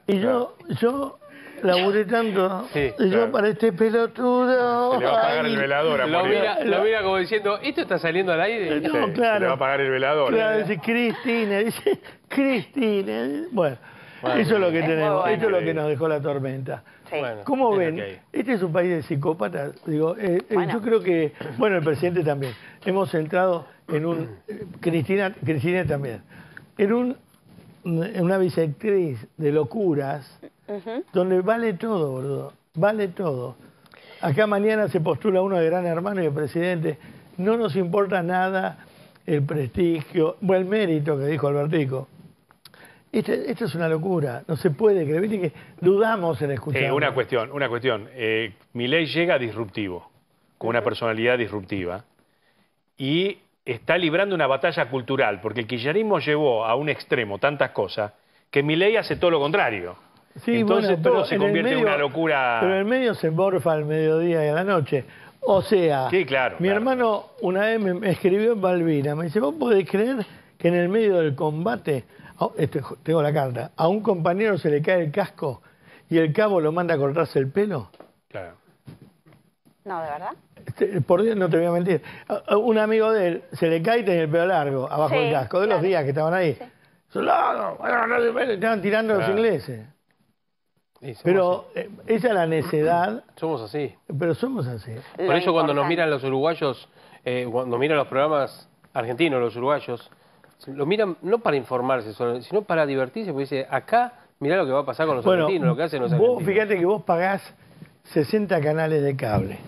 Y yo, yo laburé tanto. Sí, y yo para este pelotudo. Se le va a apagar ay, el velador a Lo mira, lo mira como diciendo, ¿esto está saliendo al aire? No, Sí, Se claro. le va a apagar el velador. Claro, dice Cristina, dice Cristina. Bueno, Bueno, eso es lo que es tenemos, bueno. esto es lo que nos dejó la tormenta. Sí. Bueno, ¿Cómo ven? Este es un país de psicópatas. Digo, eh, eh, Bueno. yo creo que, bueno, el presidente también. Hemos entrado en un, eh, Cristina, Cristina también, en un, en una bisectriz de locuras Donde vale todo, boludo, vale todo. Acá mañana se postula uno de Gran Hermano y el presidente. No nos importa nada el prestigio, o el mérito que dijo Albertico. Esto, esto es una locura, no se puede creer. Viste que dudamos en escuchar. Sí, una cuestión, una cuestión. Eh, Milei llega disruptivo, con una personalidad disruptiva, y está librando una batalla cultural, porque el kirchnerismo llevó a un extremo tantas cosas que Milei hace todo lo contrario. Sí, Entonces bueno, todo se convierte en medio- una locura. Pero en el medio se morfa al mediodía y a la noche. O sea, Sí, claro, mi claro. hermano una vez me me escribió en Balbina, me dice, ¿vos podés creer que en el medio del combate, a- este, tengo la carta, a un compañero se le cae el casco y el cabo lo manda a cortarse el pelo? Claro. No, ¿de verdad? Este, Por Dios, no te voy a mentir. A- a Un amigo de él se le cae y tenía el pelo largo, abajo Sí, del casco, de los días que estaban ahí. El pelo, Estaban tirando los ingleses. Sí, Pero eh, esa es la necedad. Somos así. pero somos así. Por Lo eso cuando nos miran los uruguayos, eh, cuando miran los programas argentinos, los uruguayos, lo miran no para informarse, sino para divertirse, porque dice, acá mirá lo que va a pasar con los Bueno, argentinos, lo que hacen los vos argentinos. fíjate que vos pagás 60 canales de cable.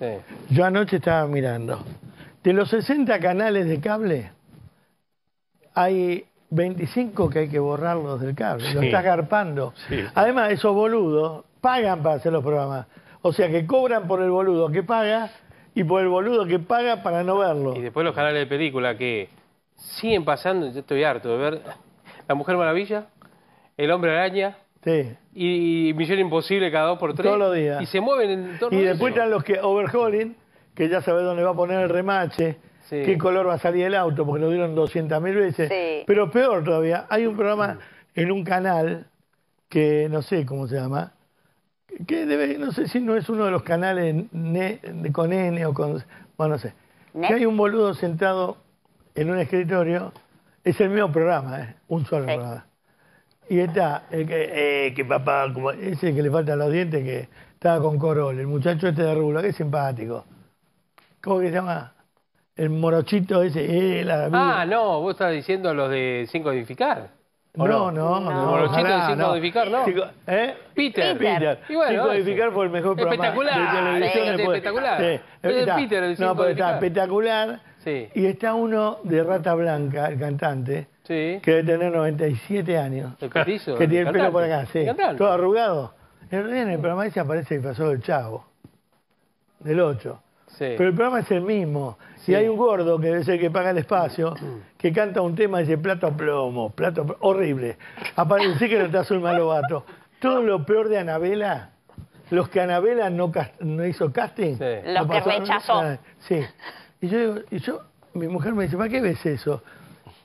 Sí. Yo anoche estaba mirando. De los 60 canales de cable, hay 25 que hay que borrarlos del cable. Lo estás garpando. Sí. Además, esos boludos pagan para hacer los programas. O sea, que cobran por el boludo que paga y por el boludo que paga para no verlo. Y después los canales de película que siguen pasando, yo estoy harto de ver La Mujer Maravilla, El Hombre Araña Sí. y Misión Imposible cada dos por tres. Todos los días. Y se mueven en torno Y después están los que overhauling, que ya sabes dónde va a poner el remache, Sí. qué color va a salir el auto, porque lo dieron 200.000 veces. Sí. Pero peor todavía, hay un programa en un canal que no sé cómo se llama, que debe, no sé si no es uno de los canales ne- con N o con, bueno, no sé. ¿Ne? Que hay un boludo sentado en un escritorio, es el mismo programa, ¿eh? un solo Sí. programa. Y está, el que, eh, que papá, como ese que le faltan los dientes, que estaba con Corol, el muchacho este de Rula, que es simpático. ¿Cómo que se llama? El morochito ese, eh, la Ah, no, vos estás diciendo los de Sin Codificar. ¿o no, no, Los no. morochitos de ojalá, Sin Codificar, ¿no? Cinco- ¿Eh? Peter. Peter. Y bueno, Sin codificar fue el mejor programa Espectacular, de televisión. fíjate, después. espectacular. Sí, Es de está- Peter, el Sin No, pero está Codificar. espectacular. Sí. Y está uno de Rata Blanca, el cantante, Sí. que debe tener 97 años. El petizo. Que tiene el pelo por acá, sí. El cantante. Todo arrugado. En en el programa ese aparece el pasó del Chavo, del 8. Sí. Pero el programa es el mismo. Sí. Y hay un gordo que debe ser el que paga el espacio, que canta un tema y dice plato a plomo, plato a plomo", horrible. Aparece que no está Azul Malobato. Todo lo peor de Anabela, los que Anabela no, hizo casting. Sí. lo Los que rechazó. Ah, Sí. Y yo, digo- y yo, mi mujer me dice, ¿para qué ves eso?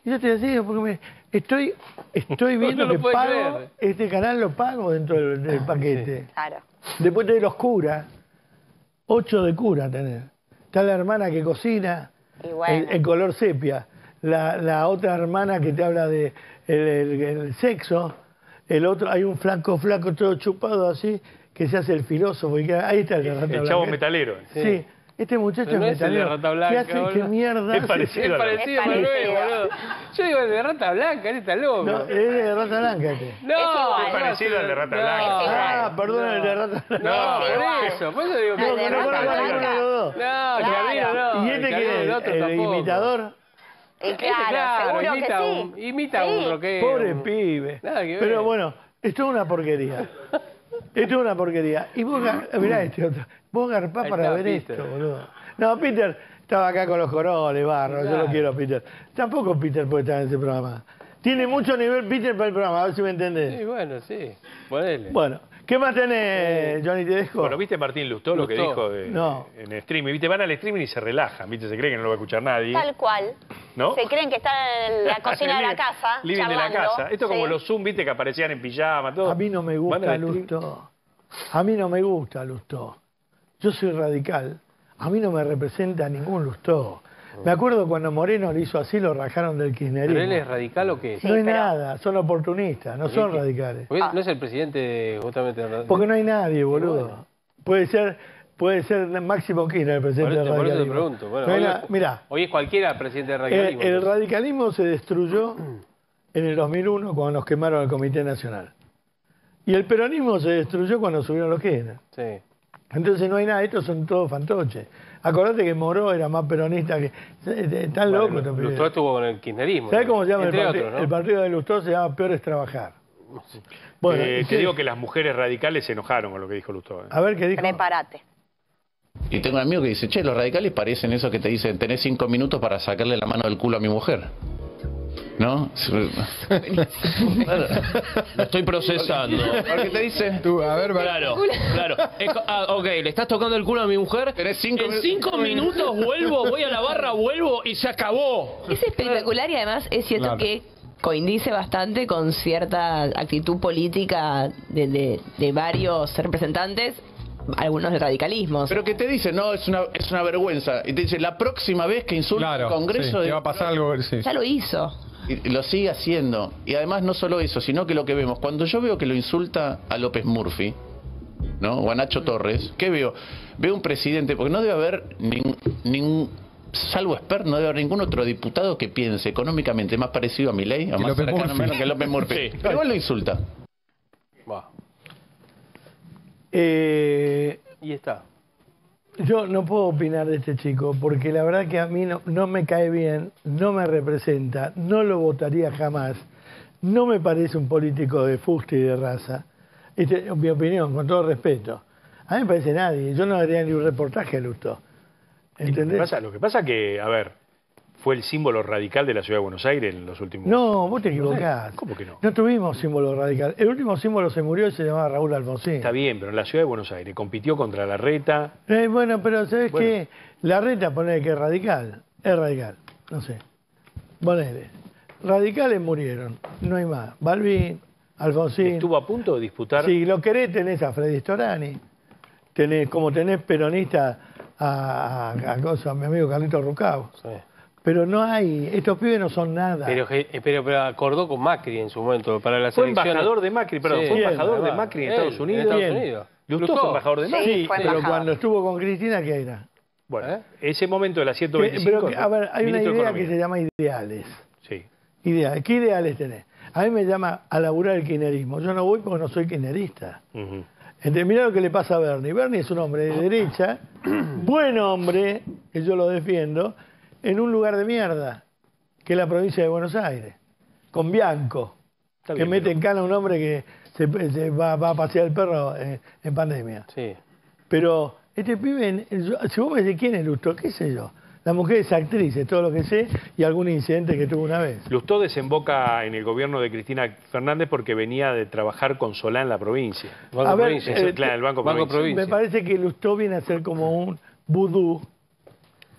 Y yo te decía, porque me, estoy, estoy viendo No lo que pago, creer. este canal lo pago dentro del, del paquete. Claro. Después tenés los curas, ocho de cura tenés. Está la hermana que cocina, bueno. en, en color sepia. La, la otra hermana que te habla de el, el- el sexo. El otro, hay un flaco, flaco, todo chupado así, que se hace el filósofo. Y que, ahí está el chavo metalero. Sí. Este muchacho Pero no es es el de. Rata Blanca, ¿Qué hace? boludo. ¿Qué mierda? Es parecido. Es parecido, Es Manuel, parecido. boludo. Yo digo el de Rata Blanca, él está loco. No, es de Rata Blanca este. No. Es parecido al de Rata no, Blanca. Ah, perdón, el de Rata Blanca. No, por eso, por eso digo que no, no, Rata no, no, Blanca. no, no, Claro. ¿Y este el es? ¿El imitador? Y Este, claro, seguro imita que sí. un, imita Sí. un rockero. Pobre pibe. Nada que ver. Pero bueno, esto es una porquería. Esto es una porquería. Y vos, mirá este otro. Vos garpás para ver Peter. esto, boludo. No, Peter estaba acá con los coroles, barro. Yo lo quiero, Peter. Tampoco Peter puede estar en ese programa. Tiene mucho nivel Peter para el programa, a ver si me entendés. Sí, bueno, sí. Ponele. Bueno, ¿qué más tenés, Johnny Tedesco? Bueno, ¿viste Martín Lustó lo que dijo de- No. en streaming? ¿Viste? Van al streaming y se relajan, ¿viste? Se cree que no lo va a escuchar nadie. Tal cual. ¿No? Se creen que están en la cocina de la casa. Living de la casa. Esto como Sí. los Zoom, ¿viste? Que aparecían en pijama, todo. A mí no me gusta Lustó. A mí no me gusta Lustó. Yo soy radical. A mí no me representa ningún Lustó. Me acuerdo cuando Moreno le hizo así, lo rajaron del ¿Pero él kirchnerismo. es radical o qué? Sí, no es pero- nada, son oportunistas, no son radicales. Porque No es el presidente de- justamente de Porque no hay nadie, boludo. Puede ser, puede ser Máximo Kirchner el presidente del por eso te radicalismo. pregunto. Bueno, No hoy, mirá, hoy es cualquiera presidente del el, radicalismo. el entonces. radicalismo se destruyó en el 2001 cuando nos quemaron el Comité Nacional. Y el peronismo se destruyó cuando subieron los Kirchner. Sí. Entonces no hay nada, estos son todos fantoches. Acordate que Moró era más peronista que... Están Bueno, locos estos pibes. Lustó estuvo con el kirchnerismo. ¿Sabés ¿no? cómo se llama el, Entre partido? otros, ¿no? el partido de Lustó? Se llama Peor es Trabajar. Bueno, Eh, ¿y te qué- digo que las mujeres radicales se enojaron con lo que dijo Lustó. ¿eh? A ver qué dijo. Prepárate. Y tengo un amigo que dice, che, los radicales parecen eso que te dicen, tenés cinco minutos para sacarle la mano del culo a mi mujer. ¿No? Lo estoy procesando. ¿Qué te dice? Tú, a ver, va- Claro, claro. Es co- ah, ok, le estás tocando el culo a mi mujer. Tenés cinco en minu- cinco minutos vuelvo, voy a la barra, vuelvo y se acabó. Es espectacular y además es cierto Claro. que coincide bastante con cierta actitud política de, de- de varios representantes, algunos de radicalismos. Pero que te dice, no, es una, es una vergüenza. Y te dice, la próxima vez que insulte Claro, al Congreso... sí, de- te va a pasar algo, sí. ya lo hizo. Y lo sigue haciendo. Y además no solo eso, sino que lo que vemos, cuando yo veo que lo insulta a López Murphy, ¿no? O a Nacho Torres, ¿qué veo? Veo un presidente, porque no debe haber nin- nin- salvo Esper, no debe haber ningún otro diputado que piense económicamente más parecido a Milei, Que más López cercano Murphy. menos que López Murphy. Sí. Pero igual lo insulta. Va. Eh, Y está. Yo no puedo opinar de este chico porque la verdad que a mí no, no me cae bien, no me representa, no lo votaría jamás, no me parece un político de fuste y de raza. Este, es mi opinión, con todo respeto. A mí me parece nadie, yo no haría ni un reportaje a Lusto. Lo que, ¿Entendés? pasa, lo que pasa que, a ver, fue el símbolo radical de la ciudad de Buenos Aires en los últimos No, vos te equivocás. ¿Cómo que no? No tuvimos símbolo radical. El último símbolo se murió y se llamaba Raúl Alfonsín. Está bien, pero en la ciudad de Buenos Aires compitió contra la reta. Eh, bueno, pero ¿sabes Bueno. qué? La reta pone que es radical. Es radical. No sé. Ponele. Radicales murieron. No hay más. Balvin, Alfonsín. Estuvo a punto de disputar. Si lo querés, tenés a Freddy Storani. Tenés, como tenés peronista a, a, a cosa, a mi amigo Carlito Rucao. Sí. Pero no hay. Estos pibes no son nada. Pero, eh, pero, pero acordó con Macri en su momento para las Fue embajador de Macri, perdón, Sí. fue embajador de. Macri en Él, Estados Unidos. En Estados ¿Quién? Unidos. Lustó Lustó. fue embajador de Macri. sí, pero cuando estuvo con Cristina, ¿qué era? Bueno, ese momento de la Que- 125. pero, a ver, hay una idea que se llama ideales. Sí. Ideales. ¿Qué ideales tenés? A mí me llama a laburar el kirchnerismo. Yo no voy porque no soy kirchnerista. Entonces, mirá lo que le pasa a Bernie. Bernie es un hombre de derecha, buen hombre, que yo lo defiendo, en un lugar de mierda, que es la provincia de Buenos Aires, con Bianco, Está que bien, mete pero- en cana a un hombre que se, se va, va a pasear el perro en, en pandemia. Sí. Pero este pibe, si vos me decís quién es Lusto, qué sé yo. La mujer es actriz, es todo lo que sé, y algún incidente que tuvo una vez. Lustó desemboca en el gobierno de Cristina Fernández porque venía de trabajar con Solá en la provincia. Banco A ver, Provincia. Eh, claro, el Banco, Banco Provincia. Provincia. Me parece que Lustó viene a ser como un vudú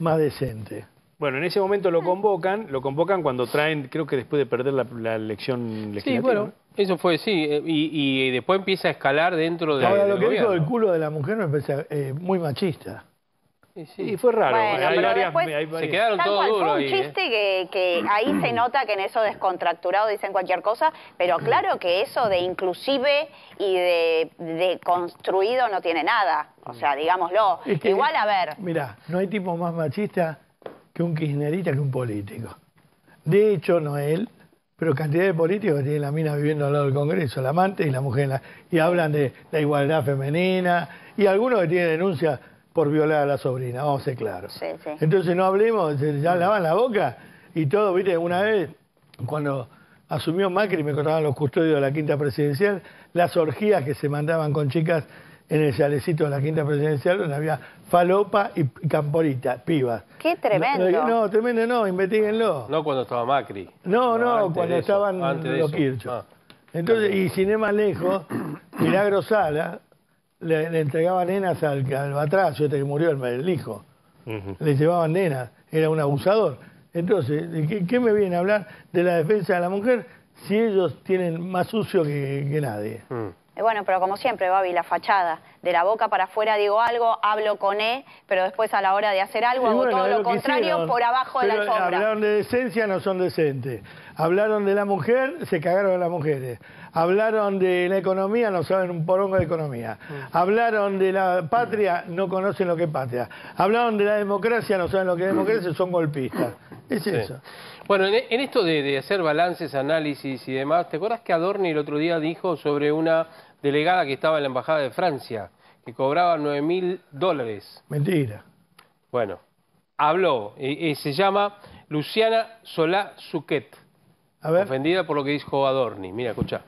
más decente. Bueno, en ese momento lo convocan, lo convocan cuando traen, creo que después de perder la, la elección legislativa. Sí, bueno, ¿no? eso fue, sí. eh, Y, y después empieza a escalar dentro de, Ahora, del lo que dijo gobierno. del culo de la mujer me parece eh, muy machista. Sí, fue raro. Bueno, hay pero varias, después- hay Se quedaron Tal todos cual, duros fue un ahí. ¿eh? chiste que, que ahí se nota que en eso descontracturado dicen cualquier cosa, pero claro que eso de inclusive y de, de construido no tiene nada. O sea, digámoslo. Es que- Igual, a ver, Mirá, no hay tipo más machista que un kirchnerista que un político. De hecho, no él, pero cantidad de políticos que tienen la mina viviendo al lado del Congreso, la amante y la mujer. la- y hablan de la igualdad femenina, y algunos que tienen denuncias por violar a la sobrina, vamos a ser claros. Sí, sí. Entonces no hablemos, ya lavan la boca y todo, viste, una vez cuando asumió Macri, me contaban los custodios de la quinta presidencial, las orgías que se mandaban con chicas en el chalecito de la quinta presidencial, donde había falopa y camporita, pibas. qué tremendo. No, no, tremendo no, investiguenlo. No cuando estaba Macri. No, no, cuando estaban antes los. Kirchhoff. Ah. Entonces, y sin ir más lejos, Milagro Sala le, le entregaba nenas al, al batracio, este que murió el, el hijo. Ujú. Le llevaban nenas, era un abusador. Entonces, ¿de ¿qué, qué me viene a hablar de la defensa de la mujer si ellos tienen más sucio que, que nadie? Mm. Bueno, pero como siempre, Babi, la fachada. De la boca para afuera digo algo, hablo con E, pero después a la hora de hacer algo hago todo lo contrario hicieron. por abajo de la alfombra. Hablaron de decencia, no son decentes. Hablaron de la mujer, se cagaron las mujeres. Hablaron de la economía, no saben un porongo de economía. Mm. Hablaron de la patria, no conocen lo que es patria. Hablaron de la democracia, no saben lo que es democracia, son golpistas. Es Sí. eso. Bueno, en, en esto de, de hacer balances, análisis y demás, ¿te acuerdas que Adorni el otro día dijo sobre una delegada que estaba en la Embajada de Francia, que cobraba 9 mil dólares? Mentira. Bueno, habló, y, se llama Luciana Solá Suquet, A ver. ofendida por lo que dijo Adorni. Mira, escucha.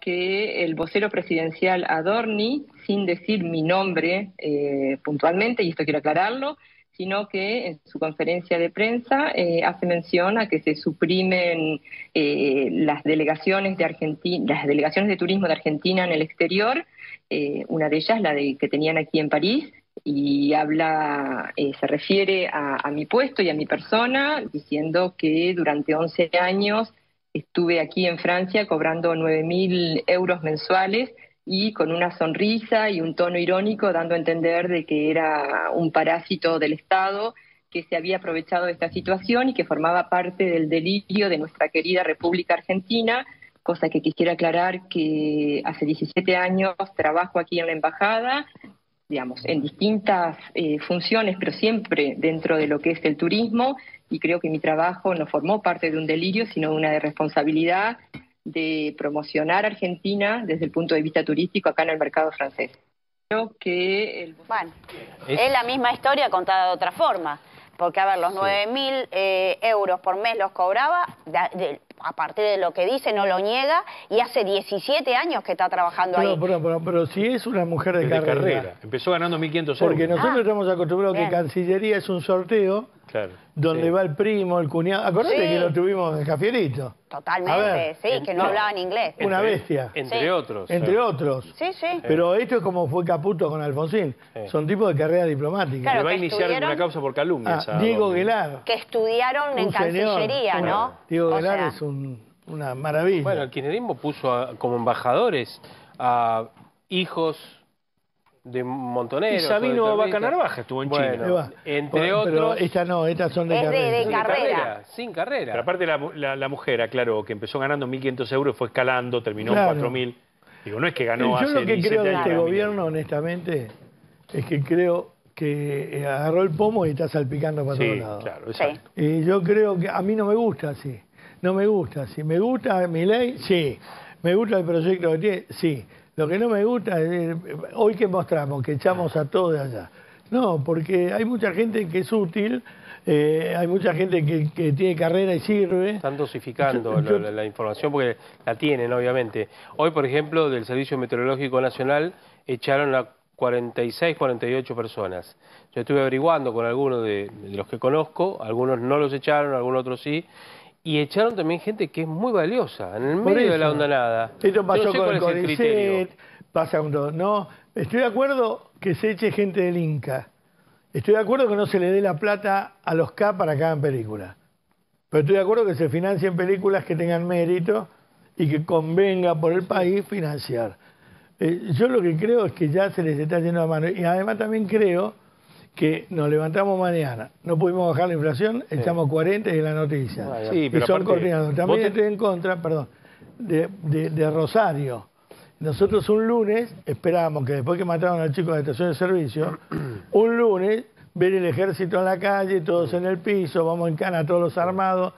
Que el vocero presidencial Adorni, sin decir mi nombre eh, puntualmente, y esto quiero aclararlo, sino que en su conferencia de prensa eh, hace mención a que se suprimen eh, las delegaciones de Argentina, las delegaciones de turismo de Argentina en el exterior, eh, una de ellas la de que tenían aquí en París, y habla, eh, se refiere a, a mi puesto y a mi persona, diciendo que durante 11 años estuve aquí en Francia cobrando 9.000 euros mensuales y con una sonrisa y un tono irónico dando a entender de que era un parásito del Estado que se había aprovechado de esta situación y que formaba parte del delirio de nuestra querida República Argentina, cosa que quisiera aclarar que hace 17 años trabajo aquí en la embajada, digamos, en distintas eh, funciones, pero siempre dentro de lo que es el turismo, y creo que mi trabajo no formó parte de un delirio, sino de una de responsabilidad de promocionar Argentina desde el punto de vista turístico acá en el mercado francés. Creo que el... Bueno, es... la misma historia contada de otra forma. Porque, a ver, los 9.000 eh, euros por mes los cobraba, de- de- a partir de lo que dice, no lo niega, y hace 17 años que está trabajando Pero, ahí. pero, pero, pero si es una mujer de De carrera, carrera. Empezó ganando 1.500 euros. porque nosotros Ah, estamos acostumbrados bien. que Cancillería es un sorteo Claro. donde Sí. va el primo, el cuñado. Acordate Sí. que lo tuvimos en Cafierito. A Totalmente, ver, sí, que no hablaban inglés. Una bestia. Entre Sí. otros. Entre otros. Sí, sí. Pero esto es como fue Caputo con Alfonsín. Son tipos de carrera diplomática. Claro, Le va a que iniciar una causa por calumnias. Ah, Diego. Guelar. Que estudiaron en señor. Cancillería, ¿no? Diego O Guelar sea, es un- una maravilla. Bueno, el kirchnerismo puso a- como embajadores a hijos de montoneros. Y Sabino Vaca. Narvaja estuvo en Bueno, va. Entre Pero otros... estas no, estas son de Es de- carrera. de sin carrera. Sin carrera. Pero aparte la, la- la mujer, aclaró que empezó ganando 1.500 euros, fue escalando, terminó Claro. en 4.000. Digo, no es que ganó Yo hace lo que 17 creo de este gobierno, honestamente, es que creo que eh, agarró el pomo y está salpicando para Sí, todos lados. claro, Sí. exacto. Y yo creo que a mí no me gusta así. No me gusta así. ¿Me gusta mi ley? Sí. ¿Me gusta el proyecto que tiene? Sí. Lo que no me gusta es, eh, hoy que mostramos, que echamos a todos de allá. No, porque hay mucha gente que es útil, eh, hay mucha gente que, que tiene carrera y sirve. Están dosificando Yo- yo- la, la información porque la tienen, obviamente. Hoy, por ejemplo, del Servicio Meteorológico Nacional echaron a 46, 48 personas. Yo estuve averiguando con algunos de, de los que conozco, algunos no los echaron, algunos otros sí, y echaron también gente que es muy valiosa, en el Por medio de la hondanada. Esto pasó no sé con el. CONICET, pasa con todo. No, estoy de acuerdo que se eche gente del Inca. Estoy de acuerdo que no se le dé la plata a los K para que hagan películas. Pero estoy de acuerdo que se financien películas que tengan mérito y que convenga por el país financiar. Eh, yo lo que creo es que ya se les está yendo la mano. Y además también creo que nos levantamos mañana, no pudimos bajar la inflación, echamos 40 y es la noticia. Sí, y pero son aparte, coordinados. También te- estoy en contra, perdón, de, de- de Rosario. Nosotros un lunes esperábamos que después que mataron al chico de la estación de servicio, un lunes ver el ejército en la calle, todos en el piso, vamos en cana todos los armados.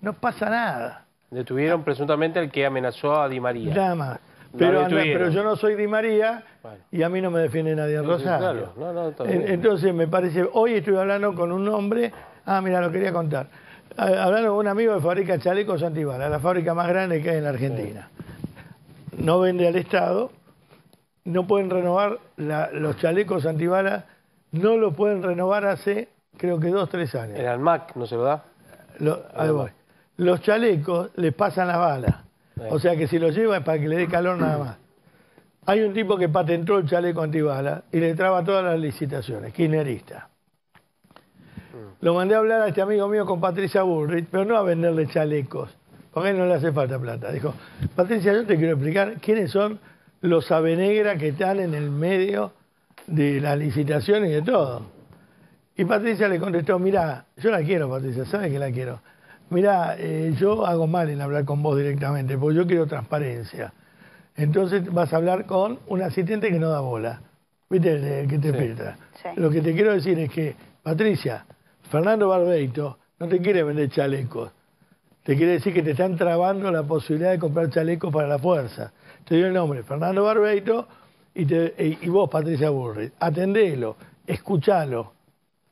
No pasa nada, Detuvieron presuntamente al que amenazó a Di María. nada más. Pero, anda- pero yo no soy Di María Bueno. y a mí no me defiende nadie en Rosario. claro. No, no. Entonces me parece, hoy estuve hablando con un hombre, ah, mira, lo quería contar, hablando con un amigo que fabrica chalecos antibalas, la fábrica más grande que hay en la Argentina. No vende al Estado, no pueden renovar la- los chalecos antibalas, no lo pueden renovar hace, creo que dos, tres años. El ANMAC no se lo da. Lo- ahí voy. Los chalecos les pasan las balas. O sea que si los lleva es para que le dé calor nada más. Hay un tipo que patentó el chaleco antibala y le traba todas las licitaciones, kirchnerista. Lo mandé a hablar a este amigo mío con Patricia Bullrich, pero no a venderle chalecos, porque a él no le hace falta plata. Dijo, Patricia, yo te quiero explicar quiénes son los avenegra que están en el medio de las licitaciones y de todo. Y Patricia le contestó, mira, yo la quiero, Patricia, ¿sabes que la quiero? Mira, yo hago mal en hablar con vos directamente, porque yo quiero transparencia. Entonces vas a hablar con un asistente que no da bola. ¿Viste? El, el que te filtra. Sí. Lo que te quiero decir es que, Patricia, Fernando Barbeito no te quiere vender chalecos. Te quiere decir que te están trabando la posibilidad de comprar chalecos para la fuerza. Te dio el nombre, Fernando Barbeito, y, te- y- y vos, Patricia Burri. Atendelo, escuchalo.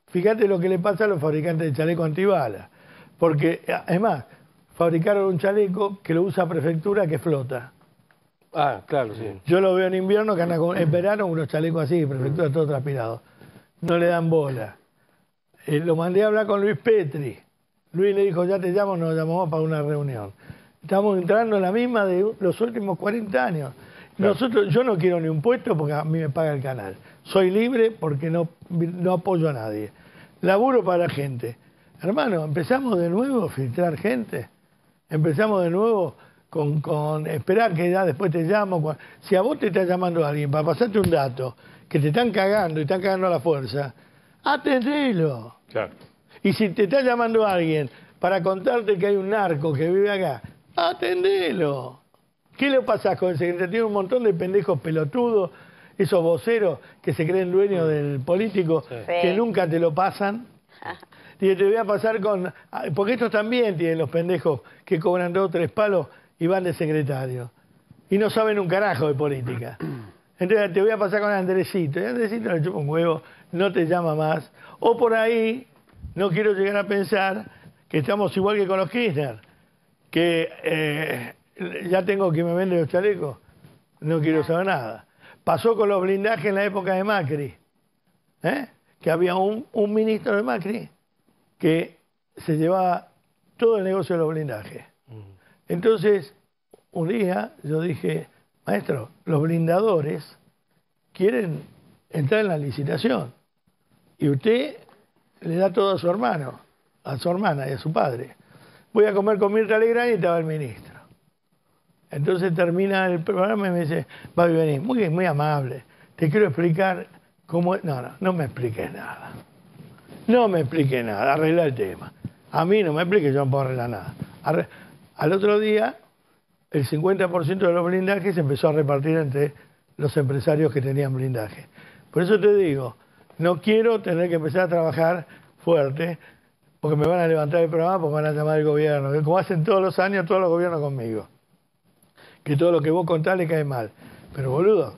Fíjate lo que le pasa a los fabricantes de chaleco antibalas. Porque, es más, fabricaron un chaleco que lo usa prefectura que flota. Ah, claro, sí. Yo lo veo en invierno que anda con, en verano unos chalecos así, prefectura todo transpirado. No le dan bola. Eh, lo mandé a hablar con Luis Petri. Luis le dijo, ya te llamo, nos llamamos para una reunión. Estamos entrando en la misma de los últimos 40 años. Nosotros, yo no quiero ni un puesto porque a mí me paga el canal. Soy libre porque no, no apoyo a nadie. Laburo para la gente. Hermano, empezamos de nuevo a filtrar gente. Empezamos de nuevo con, con esperar que ya después te llamo. Si a vos te está llamando alguien para pasarte un dato que te están cagando y están cagando a la fuerza, atendelo. Claro. Y si te está llamando alguien para contarte que hay un narco que vive acá, atendelo. ¿Qué le pasa con ese? Que tiene un montón de pendejos pelotudos esos voceros que se creen dueños del político, que nunca te lo pasan. Y te voy a pasar con... ah, Porque estos también tienen los pendejos que cobran dos o tres palos y van de secretario. Y no saben un carajo de política. Entonces te voy a pasar con Andresito. Y Andresito le chupa un huevo, no te llama más. O por ahí, no quiero llegar a pensar que estamos igual que con los Kirchner. Que eh, ya tengo que me vende los chalecos. No quiero saber nada. Pasó con los blindajes en la época de Macri. ¿eh? Que había un, un ministro de Macri que se llevaba todo el negocio de los blindajes. Entonces, un día yo dije, maestro, los blindadores quieren entrar en la licitación y usted le da todo a su hermano, a su hermana y a su padre. Voy a comer con Mirta Legrand y estaba el ministro. Entonces termina el programa y me dice, va a venir, muy, bien, muy amable, te quiero explicar cómo... es". No, no, no me expliques nada. No me explique nada, arregla el tema. A mí no me explique, yo no puedo arreglar nada. Al otro día, el 50% de los blindajes se empezó a repartir entre los empresarios que tenían blindaje. Por eso te digo, no quiero tener que empezar a trabajar fuerte, porque me van a levantar el programa, porque me van a llamar el gobierno, como hacen todos los años todos los gobiernos conmigo. Que todo lo que vos contás le cae mal. Pero boludo,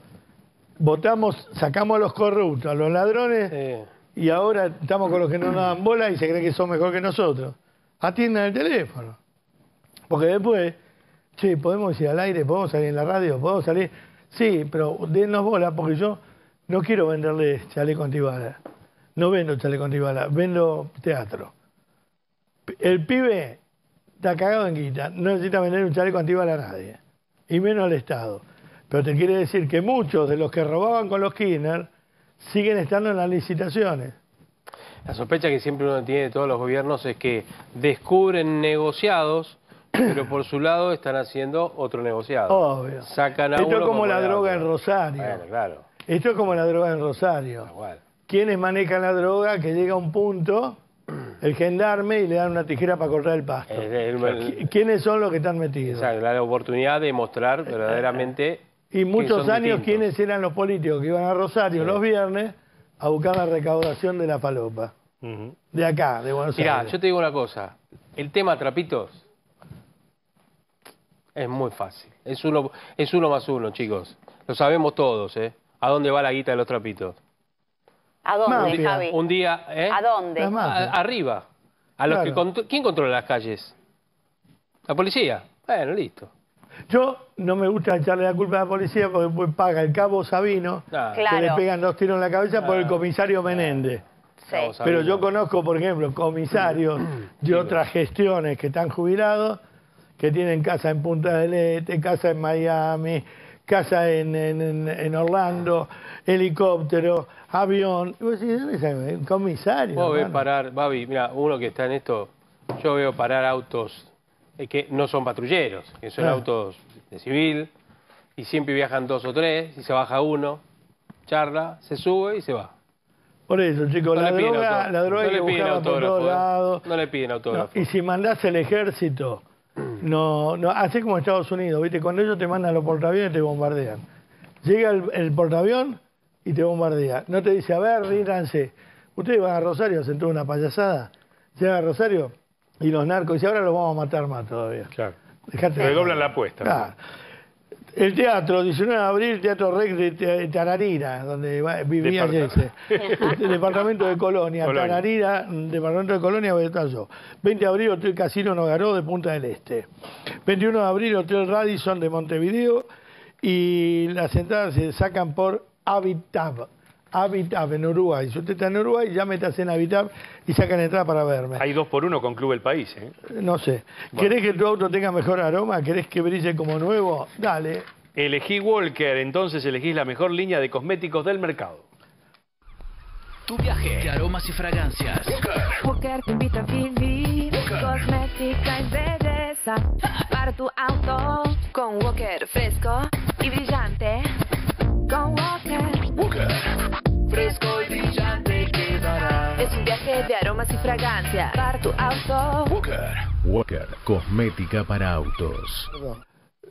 votamos, sacamos a los corruptos, a los ladrones, y ahora estamos con los que no nos dan bola y se cree que son mejor que nosotros. Atiendan el teléfono. Porque después, che, podemos ir al aire, podemos salir en la radio, podemos salir. Sí, pero dennos bola porque yo no quiero venderle chaleco antibala. No vendo chaleco antibala, vendo teatro. El pibe está cagado en guita, no necesita vender un chaleco antibala a nadie, y menos al Estado. Pero te quiere decir que muchos de los que robaban con los Kirchner siguen estando en las licitaciones. La sospecha que siempre uno tiene de todos los gobiernos es que descubren negociados, pero por su lado están haciendo otro negociado. Obvio. Sacan a Esto es como la droga en Rosario. Bueno, claro. Esto es como la droga en Rosario. ¿Quiénes manejan la droga que llega a un punto, el gendarme, y le dan una tijera para cortar el pasto? El- el- ¿Qui- ¿Quiénes son los que están metidos? Exacto, la oportunidad de mostrar verdaderamente. Y muchos años, distintos. ¿quiénes eran los políticos que iban a Rosario los viernes a buscar la recaudación de la falopa? De acá, de Buenos Mirá, Aires. yo te digo una cosa. El tema trapitos es muy fácil. Es uno, es uno más uno, chicos. Lo sabemos todos, ¿eh? ¿A dónde va la guita de los trapitos? ¿A dónde, un Javi? un día, ¿eh? ¿A dónde? A- arriba. A los que contro- ¿Quién controla las calles? ¿La policía? Bueno, listo. Yo no me gusta echarle la culpa a la policía porque después paga el cabo Sabino, Claro. que Claro. le pegan dos tiros en la cabeza por el comisario Menéndez. Sí. Pero yo conozco, por ejemplo, comisarios de otras gestiones que están jubilados, que tienen casa en Punta del Este, casa en Miami, casa en, en- Orlando, helicóptero, avión. Y vos decís, comisario. Vos ves parar, Babi, mira, uno que está en esto, yo veo parar autos eh, que no son patrulleros, que son autos de civil, y siempre viajan dos o tres, y se baja uno, charla, se sube y se va. Por eso, chicos, No la droga, la droga No le piden autógrafo, todos ¿eh? lados. No le piden No, autógrafo. y si mandás el ejército, no, no, hace como Estados Unidos, ¿viste? Cuando ellos te mandan los portaaviones te bombardean. Llega el, el portaavión y te bombardea. No te dice, a ver, ríndanse. Ustedes van a Rosario, hacen toda una payasada. Llega a Rosario y los narcos dicen, ahora los vamos a matar más todavía. Claro. Dejate de Redoblan la apuesta. Claro. El teatro, 19 de abril, Teatro Rex de Tararira, donde vivía Jesse. El departamento de Colonia, Colonia. Tararira, departamento de Colonia, voy a estar yo. 20 de abril, Hotel Casino Nogaró de Punta del Este. 21 de abril, Hotel Radisson de Montevideo. Y las entradas se sacan por Habitab. Habitab en Uruguay. Si usted está en Uruguay, ya metas en Habitab y sacan entrada para verme. Hay dos por uno con Club El País. ¿eh? No sé. ¿Querés que tu auto tenga mejor aroma? ¿Querés que brille como nuevo? Dale. Elegí Walker, entonces elegís la mejor línea de cosméticos del mercado. Tu viaje de aromas y fragancias. Walker te invita a vivir cosmética y belleza para tu auto con Walker fresco y brillante. Con Walker, Walker. Fresco y brillante quedará. es un viaje de aromas y fragancias para tu auto. Walker. Walker, cosmética para autos.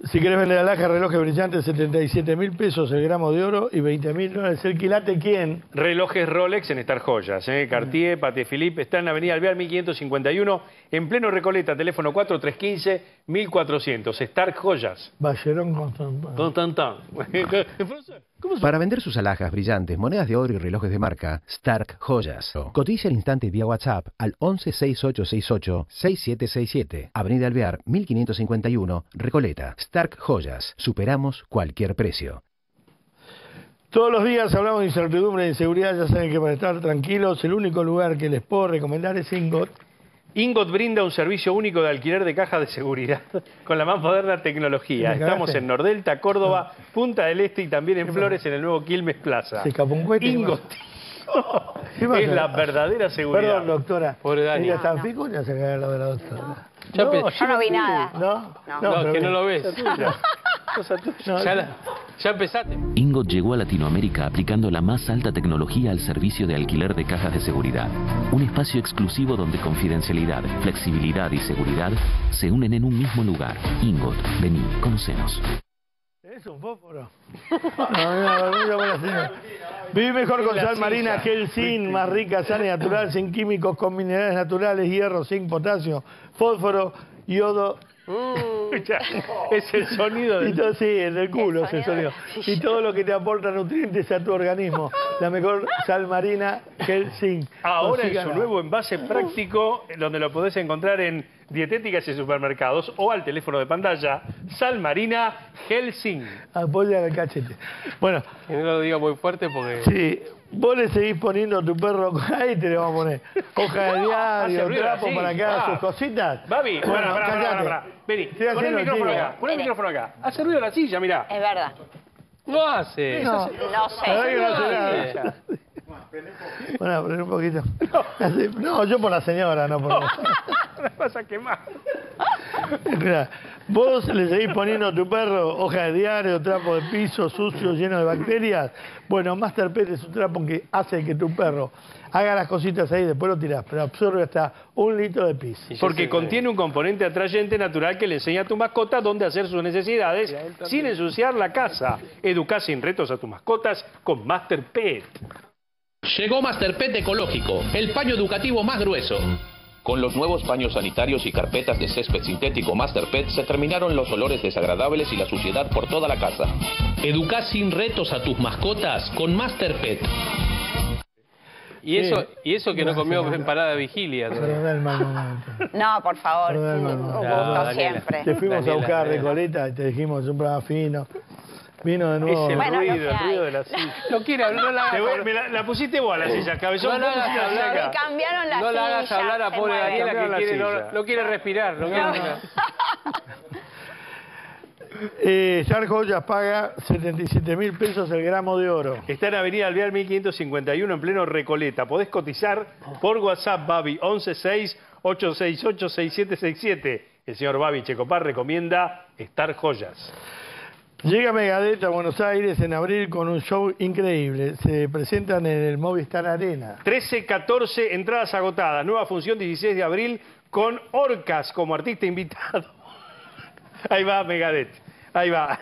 Si querés vender alhaja, relojes brillantes, 77 mil pesos el gramo de oro y 20 mil dólares el quilate. ¿Quién? Relojes Rolex en Star Joyas. ¿eh? Cartier, Paté Philippe, está en la avenida Alvear 1551, en pleno Recoleta, teléfono 4315-1400. Star Joyas. Ballerón Constantin. Constantin. Para vender sus alhajas brillantes, monedas de oro y relojes de marca, Stark Joyas. Cotiza al instante vía WhatsApp al 11 6868 6767. Avenida Alvear 1551, Recoleta. Stark Joyas. Superamos cualquier precio. Todos los días hablamos de incertidumbre e inseguridad. Ya saben que para estar tranquilos, el único lugar que les puedo recomendar es Ingot. Ingot brinda un servicio único de alquiler de cajas de seguridad con la más moderna tecnología. Estamos en Nordelta, Córdoba, Punta del Este y también en Flores, en el nuevo Quilmes Plaza. Ingot. Es la verdadera seguridad. Perdón, doctora. Pobre Dani. Pico y ya se cae al lado de la doctora. Ya no, Yo no vi nada. ¿No? No, pero que no lo ves. Ya, la- ya empezaste. Ingot llegó a Latinoamérica aplicando la más alta tecnología al servicio de alquiler de cajas de seguridad. Un espacio exclusivo donde confidencialidad, flexibilidad y seguridad se unen en un mismo lugar. Ingot, vení, conocenos. ¿Es un fósforo? No, no, no, no, buena señora. Viví mejor con sal marina, gel sin, más rica, sana y natural, sin químicos, con minerales naturales, hierro, zinc, potasio, fósforo, yodo. Escucha, es el sonido Y del... todo, sí, el del culo ese sonido. Y todo lo que te aporta nutrientes a tu organismo. La mejor sal marina, gel zinc. Ahora en su nuevo envase práctico, donde lo podés encontrar en dietéticas y supermercados o al teléfono de pantalla, Sal Marina Helsing. Apoya el cachete. Bueno, Que no lo diga muy fuerte porque... Sí, vos le seguís poniendo a tu perro, ahí te le vamos a poner hoja de diario, ruido trapo así. para que haga sus cositas. Babi, Bueno, pará, pará. Vení, pon el micrófono acá, pon el micrófono acá. Hace ruido la silla, mirá. Es verdad. No hace. No, No sé. la no hace No nada. Bueno, aprende un poquito. No, yo por la señora, no por vos. Me vas a quemar. Mirá, vos le seguís poniendo a tu perro hoja de diario, trapo de piso sucio, lleno de bacterias. Bueno, Master Pet es un trapo que hace que tu perro haga las cositas ahí, después lo tirás, pero absorbe hasta un litro de pis. Porque contiene un componente atrayente natural que le enseña a tu mascota dónde hacer sus necesidades sin ensuciar la casa. Educá sin retos a tus mascotas con Master Pet. Llegó Master Pet Ecológico, el paño educativo más grueso. Con los nuevos paños sanitarios y carpetas de césped sintético Master Pet se terminaron los olores desagradables y la suciedad por toda la casa. Educá sin retos a tus mascotas con Master Pet. Y eso, y eso que no comió empanada de vigilia. Perdona el mal momento. No, por favor. Un gusto Daniela. siempre. Te fuimos a Daniela, buscar a Daniela. Recoleta y te dijimos un programa fino. Vino de nuevo. Es el Bueno, ruido, el ruido de la silla. No quiere hablar, no la voy- hagas me la, la pusiste vos a la silla, cabezón. No la hagas acá. cambiaron la No la hagas hablar a pobre. Daniela que quiere, no, no quiere respirar. No quiere respirar. Eh, Star Joyas paga 77 mil pesos el gramo de oro. Está en Avenida Alvear 1551 en pleno Recoleta. Podés cotizar por WhatsApp, Babi, 116-868-6767. El señor Babi Checopar recomienda Star Joyas. Llega Megadeth a Buenos Aires en abril con un show increíble. Se presentan en el Movistar Arena. 13, 14 entradas agotadas. Nueva función 16 de abril con Orcas como artista invitado. Ahí va Megadeth. Ahí va.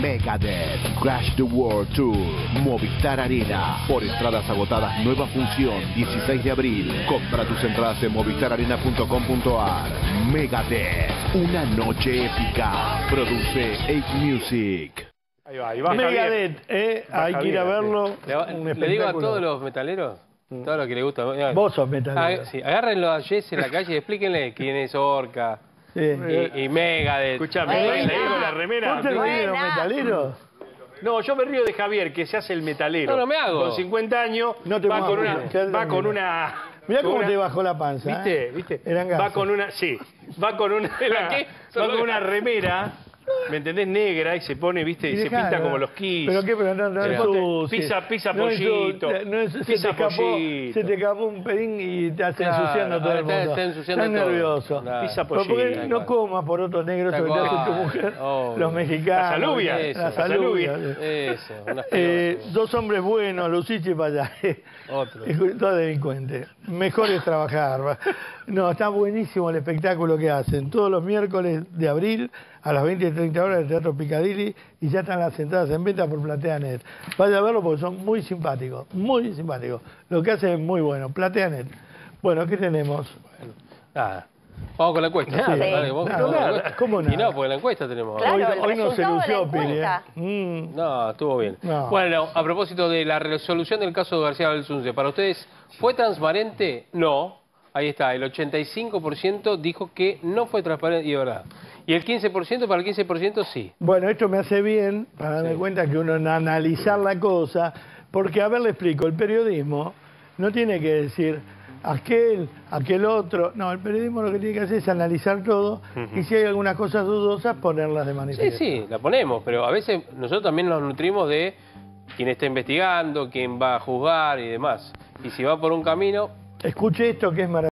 Megadeth, Crash the World Tour, Movistar Arena, por entradas agotadas, nueva función, 16 de abril. Compra tus entradas en movistararena.com.ar. Megadeth, una noche épica. Produce 8 Music. Ahí va, ahí va. Megadeth, eh, hay que ir a verlo. Le, le digo a todos los metaleros, todo lo que les gusta. Vos sos metalero. Ah, sí, agárrenlo a Jess en la calle y explíquenle quién es Orca Sí. y, y Megadeth. Escuchame, le digo la remera. ¿Vos te reís de los Buena. metaleros? No, yo me río de Javier, que se hace el metalero. No, no me hago. Con 50 años, No te va, con una, porque quédate va con tranquilo. una... Mirá con cómo una- te bajó la panza. ¿Viste? ¿eh? ¿Viste? Eran Va con una... Sí, va con una... qué? Va con una remera, ¿me entendés? Negra y se pone, ¿viste? Y, se pinta como los Kiss. ¿Pero qué? Pero no, no pisa- pisa No pollito. no se, Pisa te escapó, pollito. se te escapó un pedín y te hace Claro, ensuciando todo el está- mundo. está ensuciando Estás todo. nervioso. Claro. Pisa Pero ¿por qué pollito. no comas por otros negros te hace tu mujer? Oh. Los mexicanos. Las alubias, Eso, Las las alubias. Eso, unas Eh, dos hombres buenos, Luciche para allá. Otro. Todo delincuente. Mejor es trabajar. No, está buenísimo el espectáculo que hacen. Todos los miércoles de abril a las 20 y 30 horas del Teatro Picadilly y ya están las entradas en venta por PlateaNet. Vaya a verlo porque son muy simpáticos, muy simpáticos. Lo que hacen es muy bueno. PlateaNet. Bueno, ¿qué tenemos? Nada. Vamos con la encuesta. Nada, Dale, vamos nada, con la nada. encuesta. ¿Cómo Y no, porque la encuesta tenemos. Claro, Hoy- el hoy no se lució, Pili, ¿eh? encuesta. No, estuvo bien. No. Bueno, a propósito de la resolución del caso de García Belsunce, ¿para ustedes fue transparente? No. Ahí está, el 85% dijo que no fue transparente, y es verdad. Y el 15%, para el 15% sí. Bueno, esto me hace bien para darme cuenta que uno en analizar la cosa, porque a ver, le explico, el periodismo no tiene que decir aquel, aquel otro, no, el periodismo lo que tiene que hacer es analizar todo y si hay algunas cosas dudosas, ponerlas de Sí, manifiesto. sí, la ponemos, pero a veces nosotros también nos nutrimos de quién está investigando, quién va a juzgar y demás. Y si va por un camino, Escuche esto que es maravilloso.